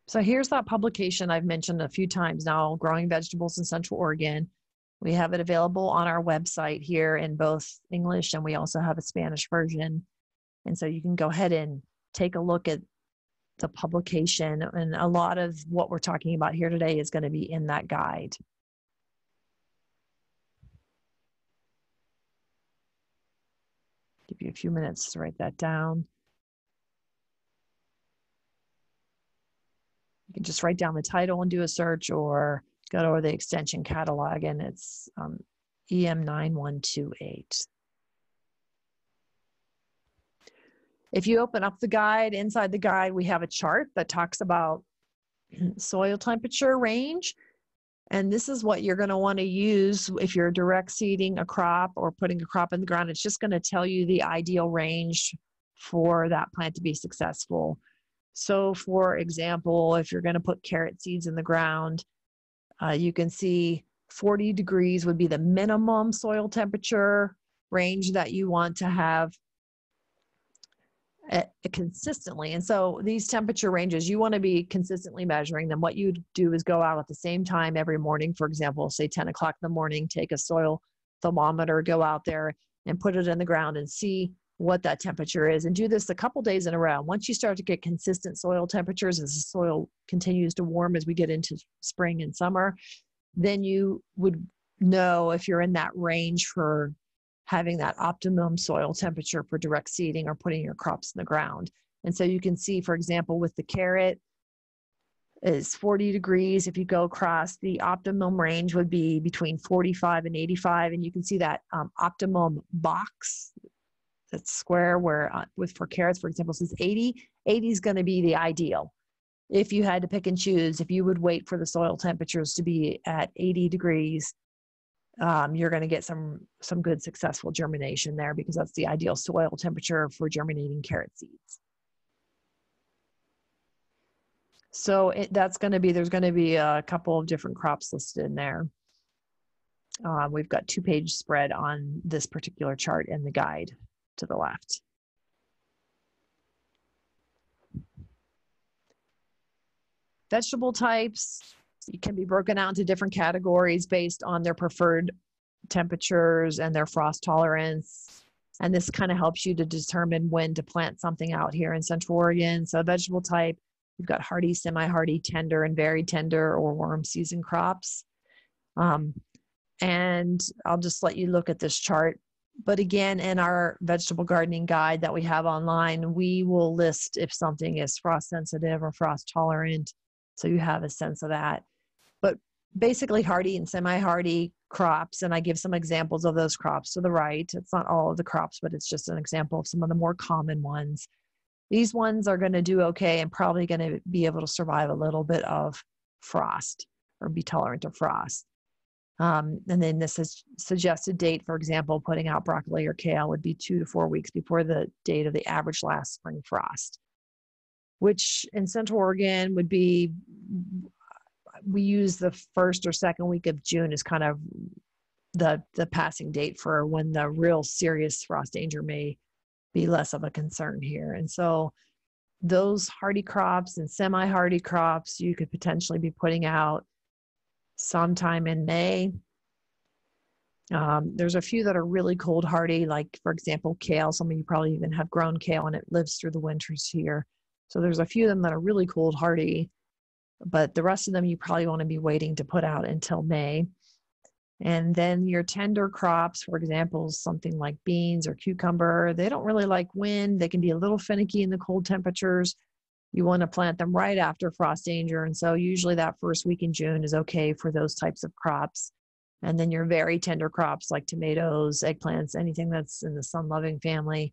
so here's that publication I've mentioned a few times now, Growing Vegetables in Central Oregon. We have it available on our website here in both English and we also have a Spanish version. And so you can go ahead and take a look at the publication. And a lot of what we're talking about here today is going to be in that guide. Give you a few minutes to write that down. You can just write down the title and do a search or go to the extension catalog and it's um, EM9128. If you open up the guide, inside the guide, we have a chart that talks about soil temperature range. And this is what you're going to want to use if you're direct seeding a crop or putting a crop in the ground. It's just going to tell you the ideal range for that plant to be successful. So, for example, if you're going to put carrot seeds in the ground, uh, you can see 40 degrees would be the minimum soil temperature range that you want to have Uh, consistently. And so these temperature ranges, you want to be consistently measuring them. What you do is go out at the same time every morning, for example, say 10 o'clock in the morning, take a soil thermometer, go out there and put it in the ground and see what that temperature is and do this a couple days in a row. Once you start to get consistent soil temperatures as the soil continues to warm as we get into spring and summer, then you would know if you're in that range for having that optimum soil temperature for direct seeding or putting your crops in the ground. And so you can see, for example, with the carrot, is 40 degrees. If you go across, the optimum range would be between 45 and 85. And you can see that um, optimum box that's square where uh, with for carrots, for example, says 80. 80 is going to be the ideal. If you had to pick and choose, if you would wait for the soil temperatures to be at 80 degrees, um, you're going to get some some good successful germination there because that's the ideal soil temperature for germinating carrot seeds. So it, that's going to be, there's going to be a couple of different crops listed in there. Um, we've got two page spread on this particular chart in the guide to the left. Vegetable types can be broken out into different categories based on their preferred temperatures and their frost tolerance. And this kind of helps you to determine when to plant something out here in Central Oregon. So vegetable type We've got hardy, semi-hardy, tender, and very tender or warm season crops. Um, and I'll just let you look at this chart. But again, in our vegetable gardening guide that we have online, we will list if something is frost sensitive or frost tolerant. So you have a sense of that. Basically, hardy and semi hardy crops, and I give some examples of those crops to the right. It's not all of the crops, but it's just an example of some of the more common ones these ones are going to do okay and probably going to be able to survive a little bit of frost or be tolerant to frost. Um, and then this is suggested date, for example, putting out broccoli or kale would be two to four weeks before the date of the average last spring frost, which in Central Oregon would be, we use the first or second week of June as kind of the, the passing date for when the real serious frost danger may be less of a concern here. And so those hardy crops and semi hardy crops you could potentially be putting out sometime in May. Um, there's a few that are really cold hardy, like, for example, kale. Some of you probably even have grown kale and it lives through the winters here. So there's a few of them that are really cold hardy, but the rest of them you probably want to be waiting to put out until May. And then your tender crops, for example, something like beans or cucumber, they don't really like wind. They can be a little finicky in the cold temperatures. You want to plant them right after frost danger. And so usually that first week in June is okay for those types of crops. And then your very tender crops like tomatoes, eggplants, anything that's in the sun loving family,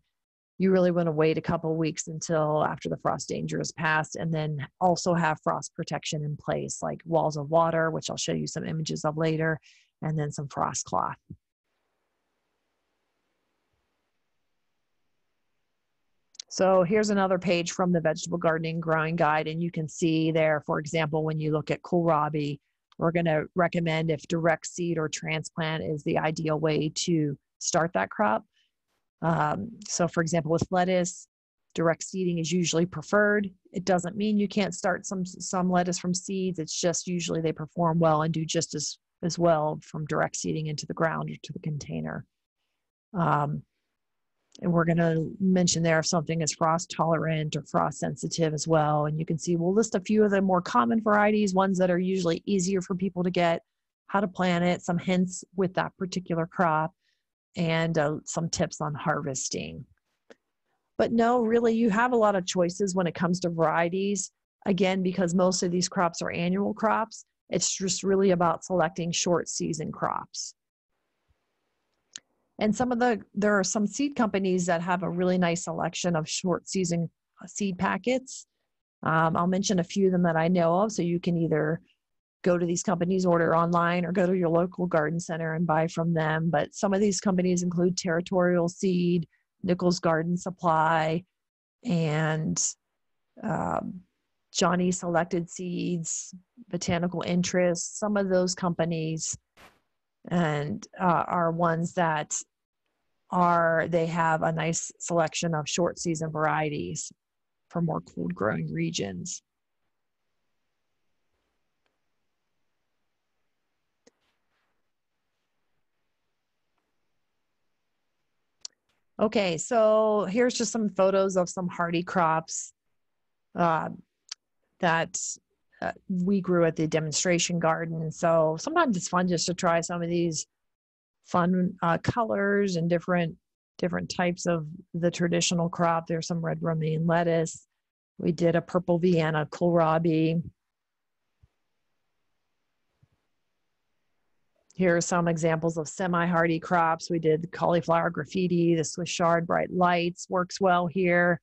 you really want to wait a couple weeks until after the frost danger is passed and then also have frost protection in place like walls of water, which I'll show you some images of later, and then some frost cloth. So here's another page from the vegetable gardening growing guide. And you can see there, for example, when you look at kohlrabi, we're going to recommend if direct seed or transplant is the ideal way to start that crop. Um, so for example, with lettuce, direct seeding is usually preferred. It doesn't mean you can't start some, some lettuce from seeds. It's just usually they perform well and do just as as well from direct seeding into the ground or to the container. Um, and we're going to mention there if something is frost tolerant or frost sensitive as well. And you can see we'll list a few of the more common varieties, ones that are usually easier for people to get, how to plant it, some hints with that particular crop, and uh, some tips on harvesting. But no, really, you have a lot of choices when it comes to varieties. Again, because most of these crops are annual crops, it's just really about selecting short season crops. And some of the, there are some seed companies that have a really nice selection of short season uh, seed packets. Um, I'll mention a few of them that I know of. So you can either go to these companies, order online, or go to your local garden center and buy from them. But some of these companies include Territorial Seed, Nichols Garden Supply, and um, Johnny Selected Seeds, Botanical Interest, some of those companies and uh, are ones that are they have a nice selection of short season varieties for more cold growing regions. Okay, so here's just some photos of some hardy crops uh, that uh, we grew at the demonstration garden. So sometimes it's fun just to try some of these fun uh, colors and different different types of the traditional crop. There's some red romaine lettuce. We did a purple Vienna kohlrabi. Here are some examples of semi-hardy crops. We did cauliflower graffiti, the Swiss chard bright lights works well here.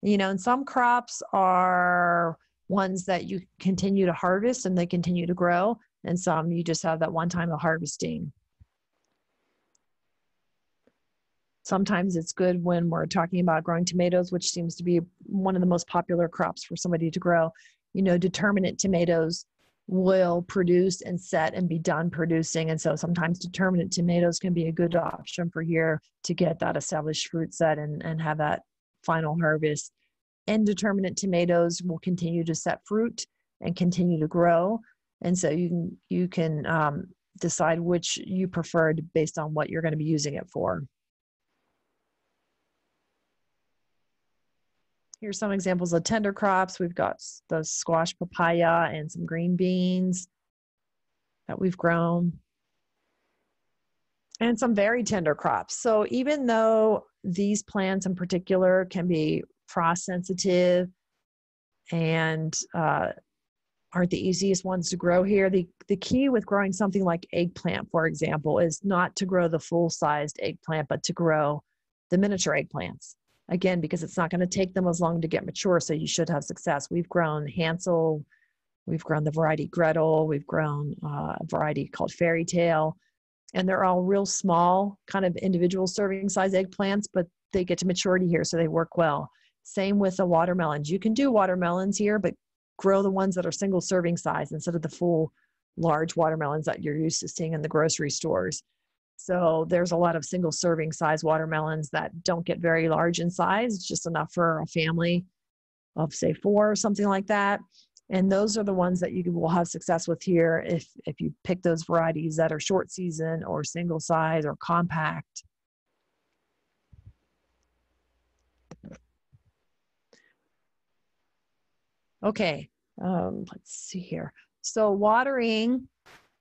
You know, and some crops are ones that you continue to harvest and they continue to grow, and some you just have that one time of harvesting. Sometimes it's good when we're talking about growing tomatoes, which seems to be one of the most popular crops for somebody to grow. You know, determinate tomatoes will produce and set and be done producing. And so sometimes determinate tomatoes can be a good option for here to get that established fruit set and, and have that final harvest. Indeterminate tomatoes will continue to set fruit and continue to grow. And so you can, you can um, decide which you preferred based on what you're going to be using it for. Here's some examples of tender crops. We've got the squash papaya and some green beans that we've grown. And some very tender crops. So even though these plants in particular can be frost sensitive and uh, aren't the easiest ones to grow here, the, the key with growing something like eggplant, for example, is not to grow the full-sized eggplant, but to grow the miniature eggplants again because it's not going to take them as long to get mature so you should have success. We've grown hansel we've grown the variety gretel we've grown uh, a variety called fairy tale and they're all real small kind of individual serving size eggplants but they get to maturity here so they work well. Same with the watermelons. You can do watermelons here but grow the ones that are single serving size instead of the full large watermelons that you're used to seeing in the grocery stores so there's a lot of single serving size watermelons that don't get very large in size, just enough for a family of say four or something like that. And those are the ones that you will have success with here if, if you pick those varieties that are short season or single size or compact. Okay, um, let's see here. So watering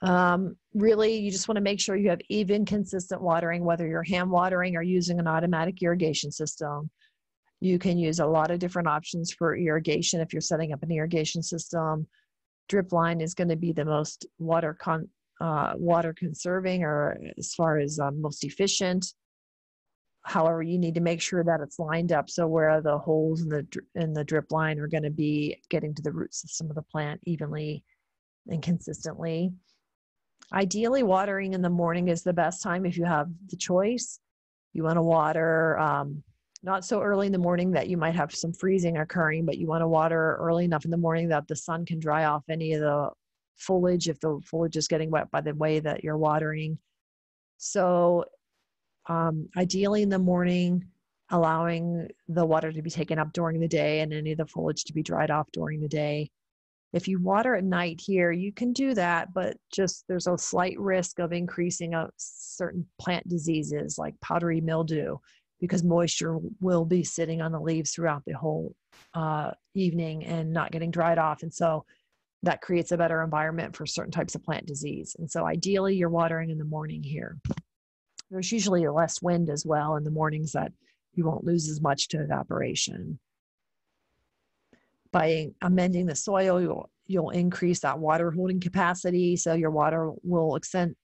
um, really, you just want to make sure you have even, consistent watering, whether you're hand watering or using an automatic irrigation system. You can use a lot of different options for irrigation if you're setting up an irrigation system. Drip line is going to be the most water con uh, water conserving or as far as um, most efficient. However, you need to make sure that it's lined up so where the holes in the in the drip line are going to be getting to the root system of the plant evenly and consistently. Ideally, watering in the morning is the best time if you have the choice. You want to water um, not so early in the morning that you might have some freezing occurring, but you want to water early enough in the morning that the sun can dry off any of the foliage if the foliage is getting wet by the way that you're watering. So, um, ideally in the morning, allowing the water to be taken up during the day and any of the foliage to be dried off during the day. If you water at night here, you can do that, but just there's a slight risk of increasing a certain plant diseases like powdery mildew because moisture will be sitting on the leaves throughout the whole uh, evening and not getting dried off. And so that creates a better environment for certain types of plant disease. And so ideally, you're watering in the morning here. There's usually less wind as well in the mornings that you won't lose as much to evaporation by amending the soil, you'll, you'll increase that water holding capacity. So your water will extend,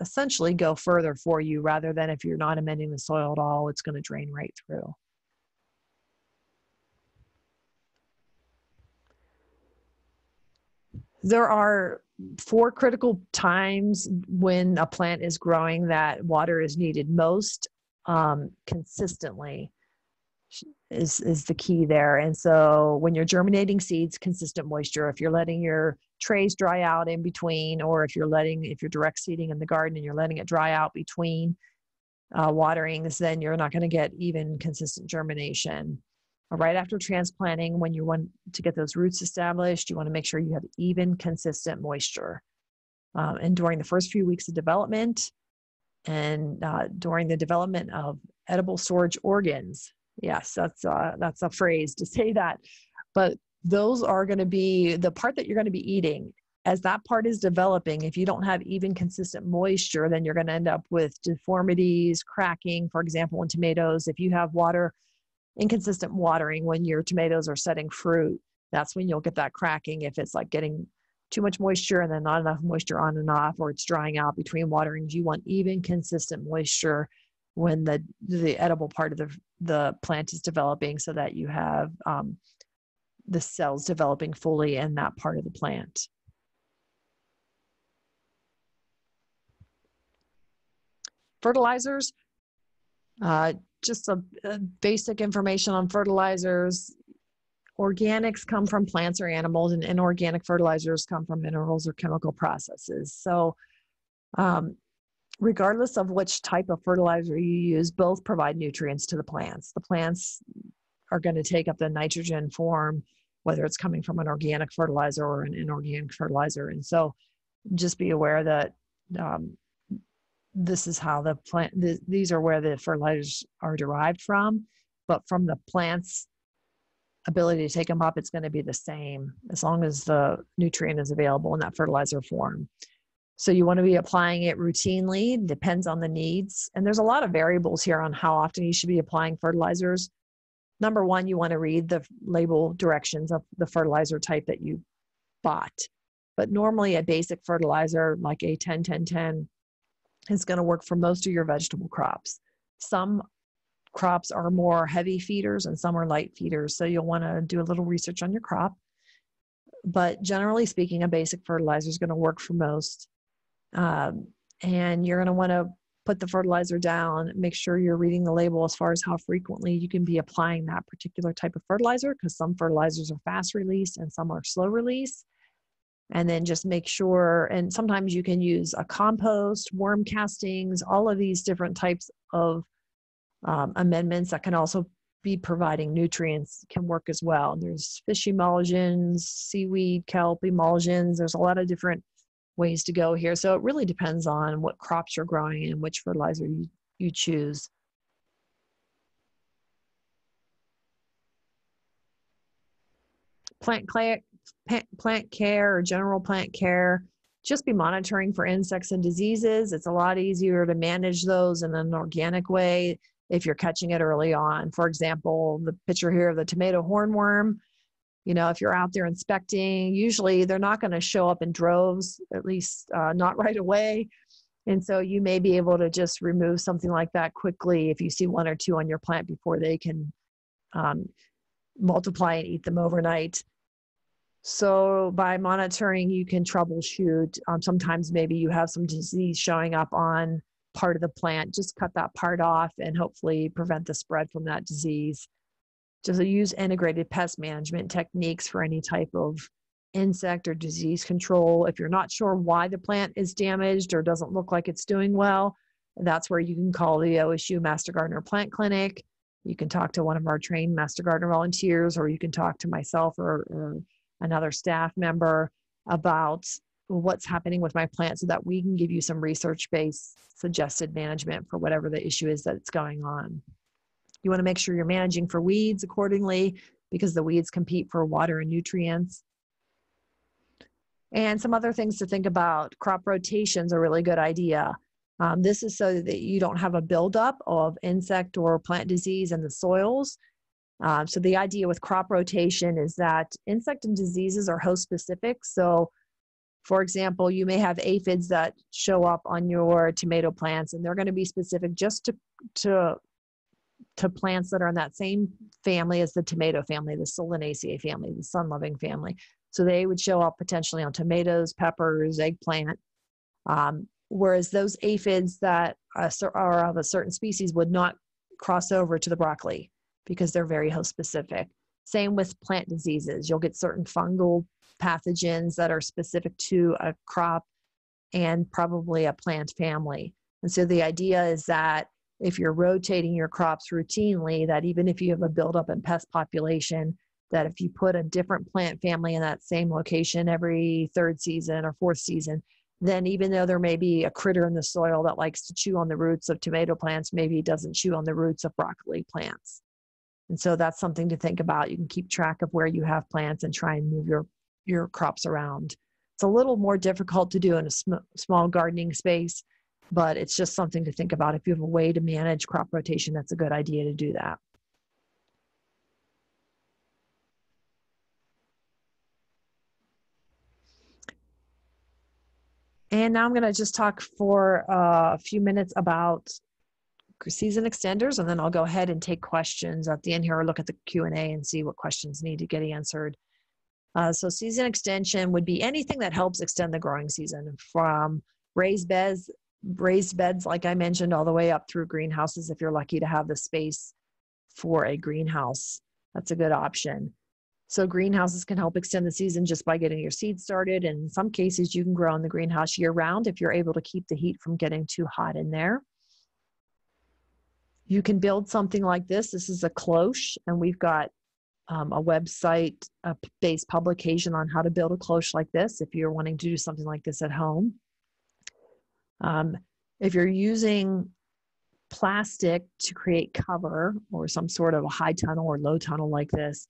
essentially go further for you rather than if you're not amending the soil at all, it's going to drain right through. There are four critical times when a plant is growing that water is needed most um, consistently is is the key there. And so when you're germinating seeds, consistent moisture. If you're letting your trays dry out in between, or if you're letting if you're direct seeding in the garden and you're letting it dry out between uh, waterings, then you're not going to get even consistent germination. Right after transplanting, when you want to get those roots established, you want to make sure you have even, consistent moisture. Um, and during the first few weeks of development, and uh, during the development of edible storage organs. Yes, that's a, that's a phrase to say that. But those are going to be the part that you're going to be eating. As that part is developing, if you don't have even consistent moisture, then you're going to end up with deformities, cracking, for example, in tomatoes. If you have water, inconsistent watering when your tomatoes are setting fruit, that's when you'll get that cracking. If it's like getting too much moisture and then not enough moisture on and off, or it's drying out between waterings, you want even consistent moisture when the the edible part of the the plant is developing, so that you have um, the cells developing fully in that part of the plant. Fertilizers, uh, just a, a basic information on fertilizers. Organics come from plants or animals, and inorganic fertilizers come from minerals or chemical processes. So, um, regardless of which type of fertilizer you use, both provide nutrients to the plants. The plants are going to take up the nitrogen form, whether it's coming from an organic fertilizer or an inorganic fertilizer. And so just be aware that um, this is how the plant, th- these are where the fertilizers are derived from, but from the plant's ability to take them up, it's going to be the same as long as the nutrient is available in that fertilizer form. So you want to be applying it routinely, depends on the needs. And there's a lot of variables here on how often you should be applying fertilizers number one, you want to read the label directions of the fertilizer type that you bought. But normally, a basic fertilizer like A10, 10, 10 is going to work for most of your vegetable crops. Some crops are more heavy feeders and some are light feeders. So you'll want to do a little research on your crop. But generally speaking, a basic fertilizer is going to work for most. Um, and you're going to want to put the fertilizer down, make sure you're reading the label as far as how frequently you can be applying that particular type of fertilizer because some fertilizers are fast release and some are slow release. And then just make sure, and sometimes you can use a compost, worm castings, all of these different types of um, amendments that can also be providing nutrients can work as well. There's fish emulsions, seaweed, kelp emulsions. There's a lot of different ways to go here. So it really depends on what crops you're growing and which fertilizer you, you choose. Plant, plant care or general plant care, just be monitoring for insects and diseases. It's a lot easier to manage those in an organic way if you're catching it early on. For example, the picture here of the tomato hornworm, you know if you're out there inspecting usually they're not going to show up in droves at least uh, not right away. And so you may be able to just remove something like that quickly if you see one or two on your plant before they can um, multiply and eat them overnight. So by monitoring you can troubleshoot. Um, sometimes maybe you have some disease showing up on part of the plant just cut that part off and hopefully prevent the spread from that disease to use integrated pest management techniques for any type of insect or disease control. If you're not sure why the plant is damaged or doesn't look like it's doing well, that's where you can call the OSU Master Gardener Plant Clinic. You can talk to one of our trained Master Gardener volunteers, or you can talk to myself or, or another staff member about what's happening with my plant so that we can give you some research based suggested management for whatever the issue is that's going on. You want to make sure you're managing for weeds accordingly because the weeds compete for water and nutrients. And some other things to think about. Crop rotations are a really good idea. Um, this is so that you don't have a buildup of insect or plant disease in the soils. Um, so the idea with crop rotation is that insect and diseases are host specific. So for example, you may have aphids that show up on your tomato plants and they're going to be specific just to, to to plants that are in that same family as the tomato family, the Solanaceae family, the sun loving family. So they would show up potentially on tomatoes, peppers, eggplant. Um, whereas those aphids that are of a certain species would not cross over to the broccoli because they're very host specific. Same with plant diseases. You'll get certain fungal pathogens that are specific to a crop and probably a plant family. And so the idea is that if you're rotating your crops routinely, that even if you have a buildup in pest population, that if you put a different plant family in that same location every third season or fourth season, then even though there may be a critter in the soil that likes to chew on the roots of tomato plants, maybe it doesn't chew on the roots of broccoli plants. And so that's something to think about. You can keep track of where you have plants and try and move your, your crops around. It's a little more difficult to do in a sm- small gardening space, but it's just something to think about. If you have a way to manage crop rotation, that's a good idea to do that. And now I'm going to just talk for uh, a few minutes about season extenders, and then I'll go ahead and take questions at the end here or look at the Q&A and see what questions need to get answered. Uh, so season extension would be anything that helps extend the growing season from raised beds, raised beds, like I mentioned, all the way up through greenhouses if you're lucky to have the space for a greenhouse. That's a good option. So greenhouses can help extend the season just by getting your seeds started. And in some cases, you can grow in the greenhouse year round if you're able to keep the heat from getting too hot in there. You can build something like this. This is a cloche, and we've got um, a website a based publication on how to build a cloche like this if you're wanting to do something like this at home. Um, if you're using plastic to create cover or some sort of a high tunnel or low tunnel like this,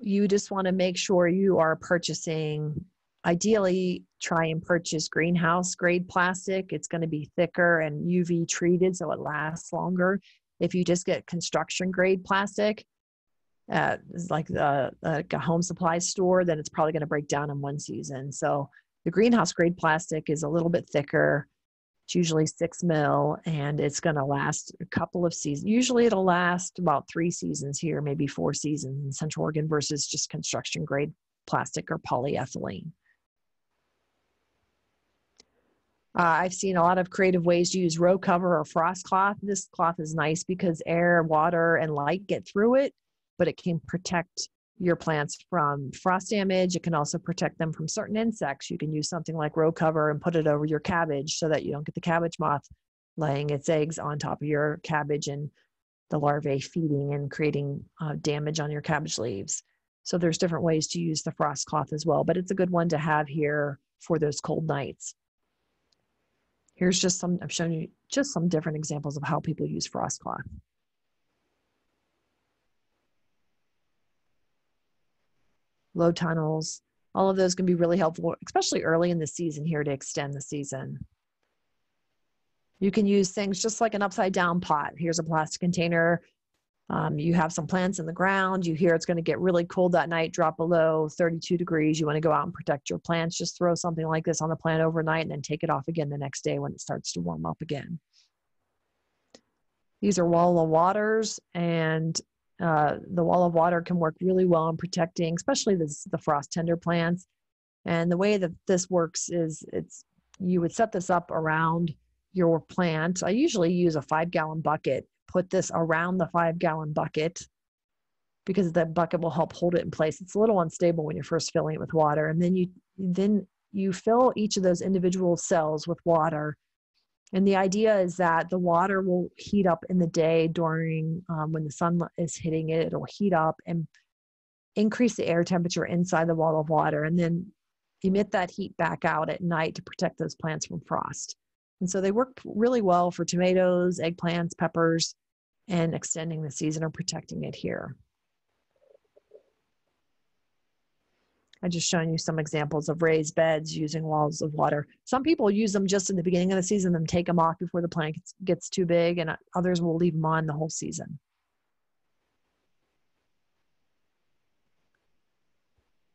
you just want to make sure you are purchasing ideally try and purchase greenhouse grade plastic. It's going to be thicker and uv treated so it lasts longer. If you just get construction grade plastic uh, like the like a home supply store then it's probably going to break down in one season. So the greenhouse grade plastic is a little bit thicker it's usually six mil and it's going to last a couple of seasons. Usually it'll last about three seasons here, maybe four seasons in Central Oregon versus just construction grade plastic or polyethylene. Uh, I've seen a lot of creative ways to use row cover or frost cloth. This cloth is nice because air, water, and light get through it, but it can protect your plants from frost damage. It can also protect them from certain insects. You can use something like row cover and put it over your cabbage so that you don't get the cabbage moth laying its eggs on top of your cabbage and the larvae feeding and creating uh, damage on your cabbage leaves. So there's different ways to use the frost cloth as well, but it's a good one to have here for those cold nights. Here's just some, I've shown you just some different examples of how people use frost cloth. Low tunnels. All of those can be really helpful, especially early in the season here to extend the season. You can use things just like an upside down pot. Here's a plastic container. Um, you have some plants in the ground. You hear it's going to get really cold that night, drop below 32 degrees. You want to go out and protect your plants. Just throw something like this on the plant overnight and then take it off again the next day when it starts to warm up again. These are wall of waters, and uh, the wall of water can work really well in protecting, especially this, the frost tender plants. And the way that this works is it's you would set this up around your plant. I usually use a five gallon bucket, put this around the five gallon bucket because the bucket will help hold it in place. It's a little unstable when you're first filling it with water. And then you then you fill each of those individual cells with water and the idea is that the water will heat up in the day during um, when the sun is hitting it, it'll heat up and increase the air temperature inside the wall of water and then emit that heat back out at night to protect those plants from frost. And so they work really well for tomatoes, eggplants, peppers, and extending the season or protecting it here. I just shown you some examples of raised beds using walls of water. Some people use them just in the beginning of the season, then take them off before the plant gets, gets too big, and others will leave them on the whole season.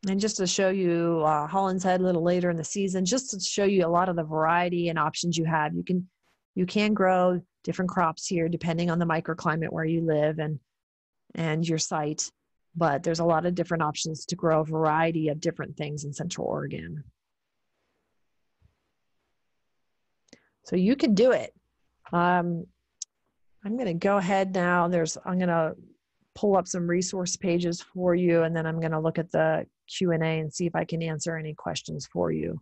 And just to show you uh, Hollinshead a little later in the season, just to show you a lot of the variety and options you have. You can you can grow different crops here depending on the microclimate where you live and and your site but there's a lot of different options to grow a variety of different things in Central Oregon. So you can do it. Um, I'm going to go ahead now. There's I'm going to pull up some resource pages for you, and then I'm going to look at the Q and A and see if I can answer any questions for you.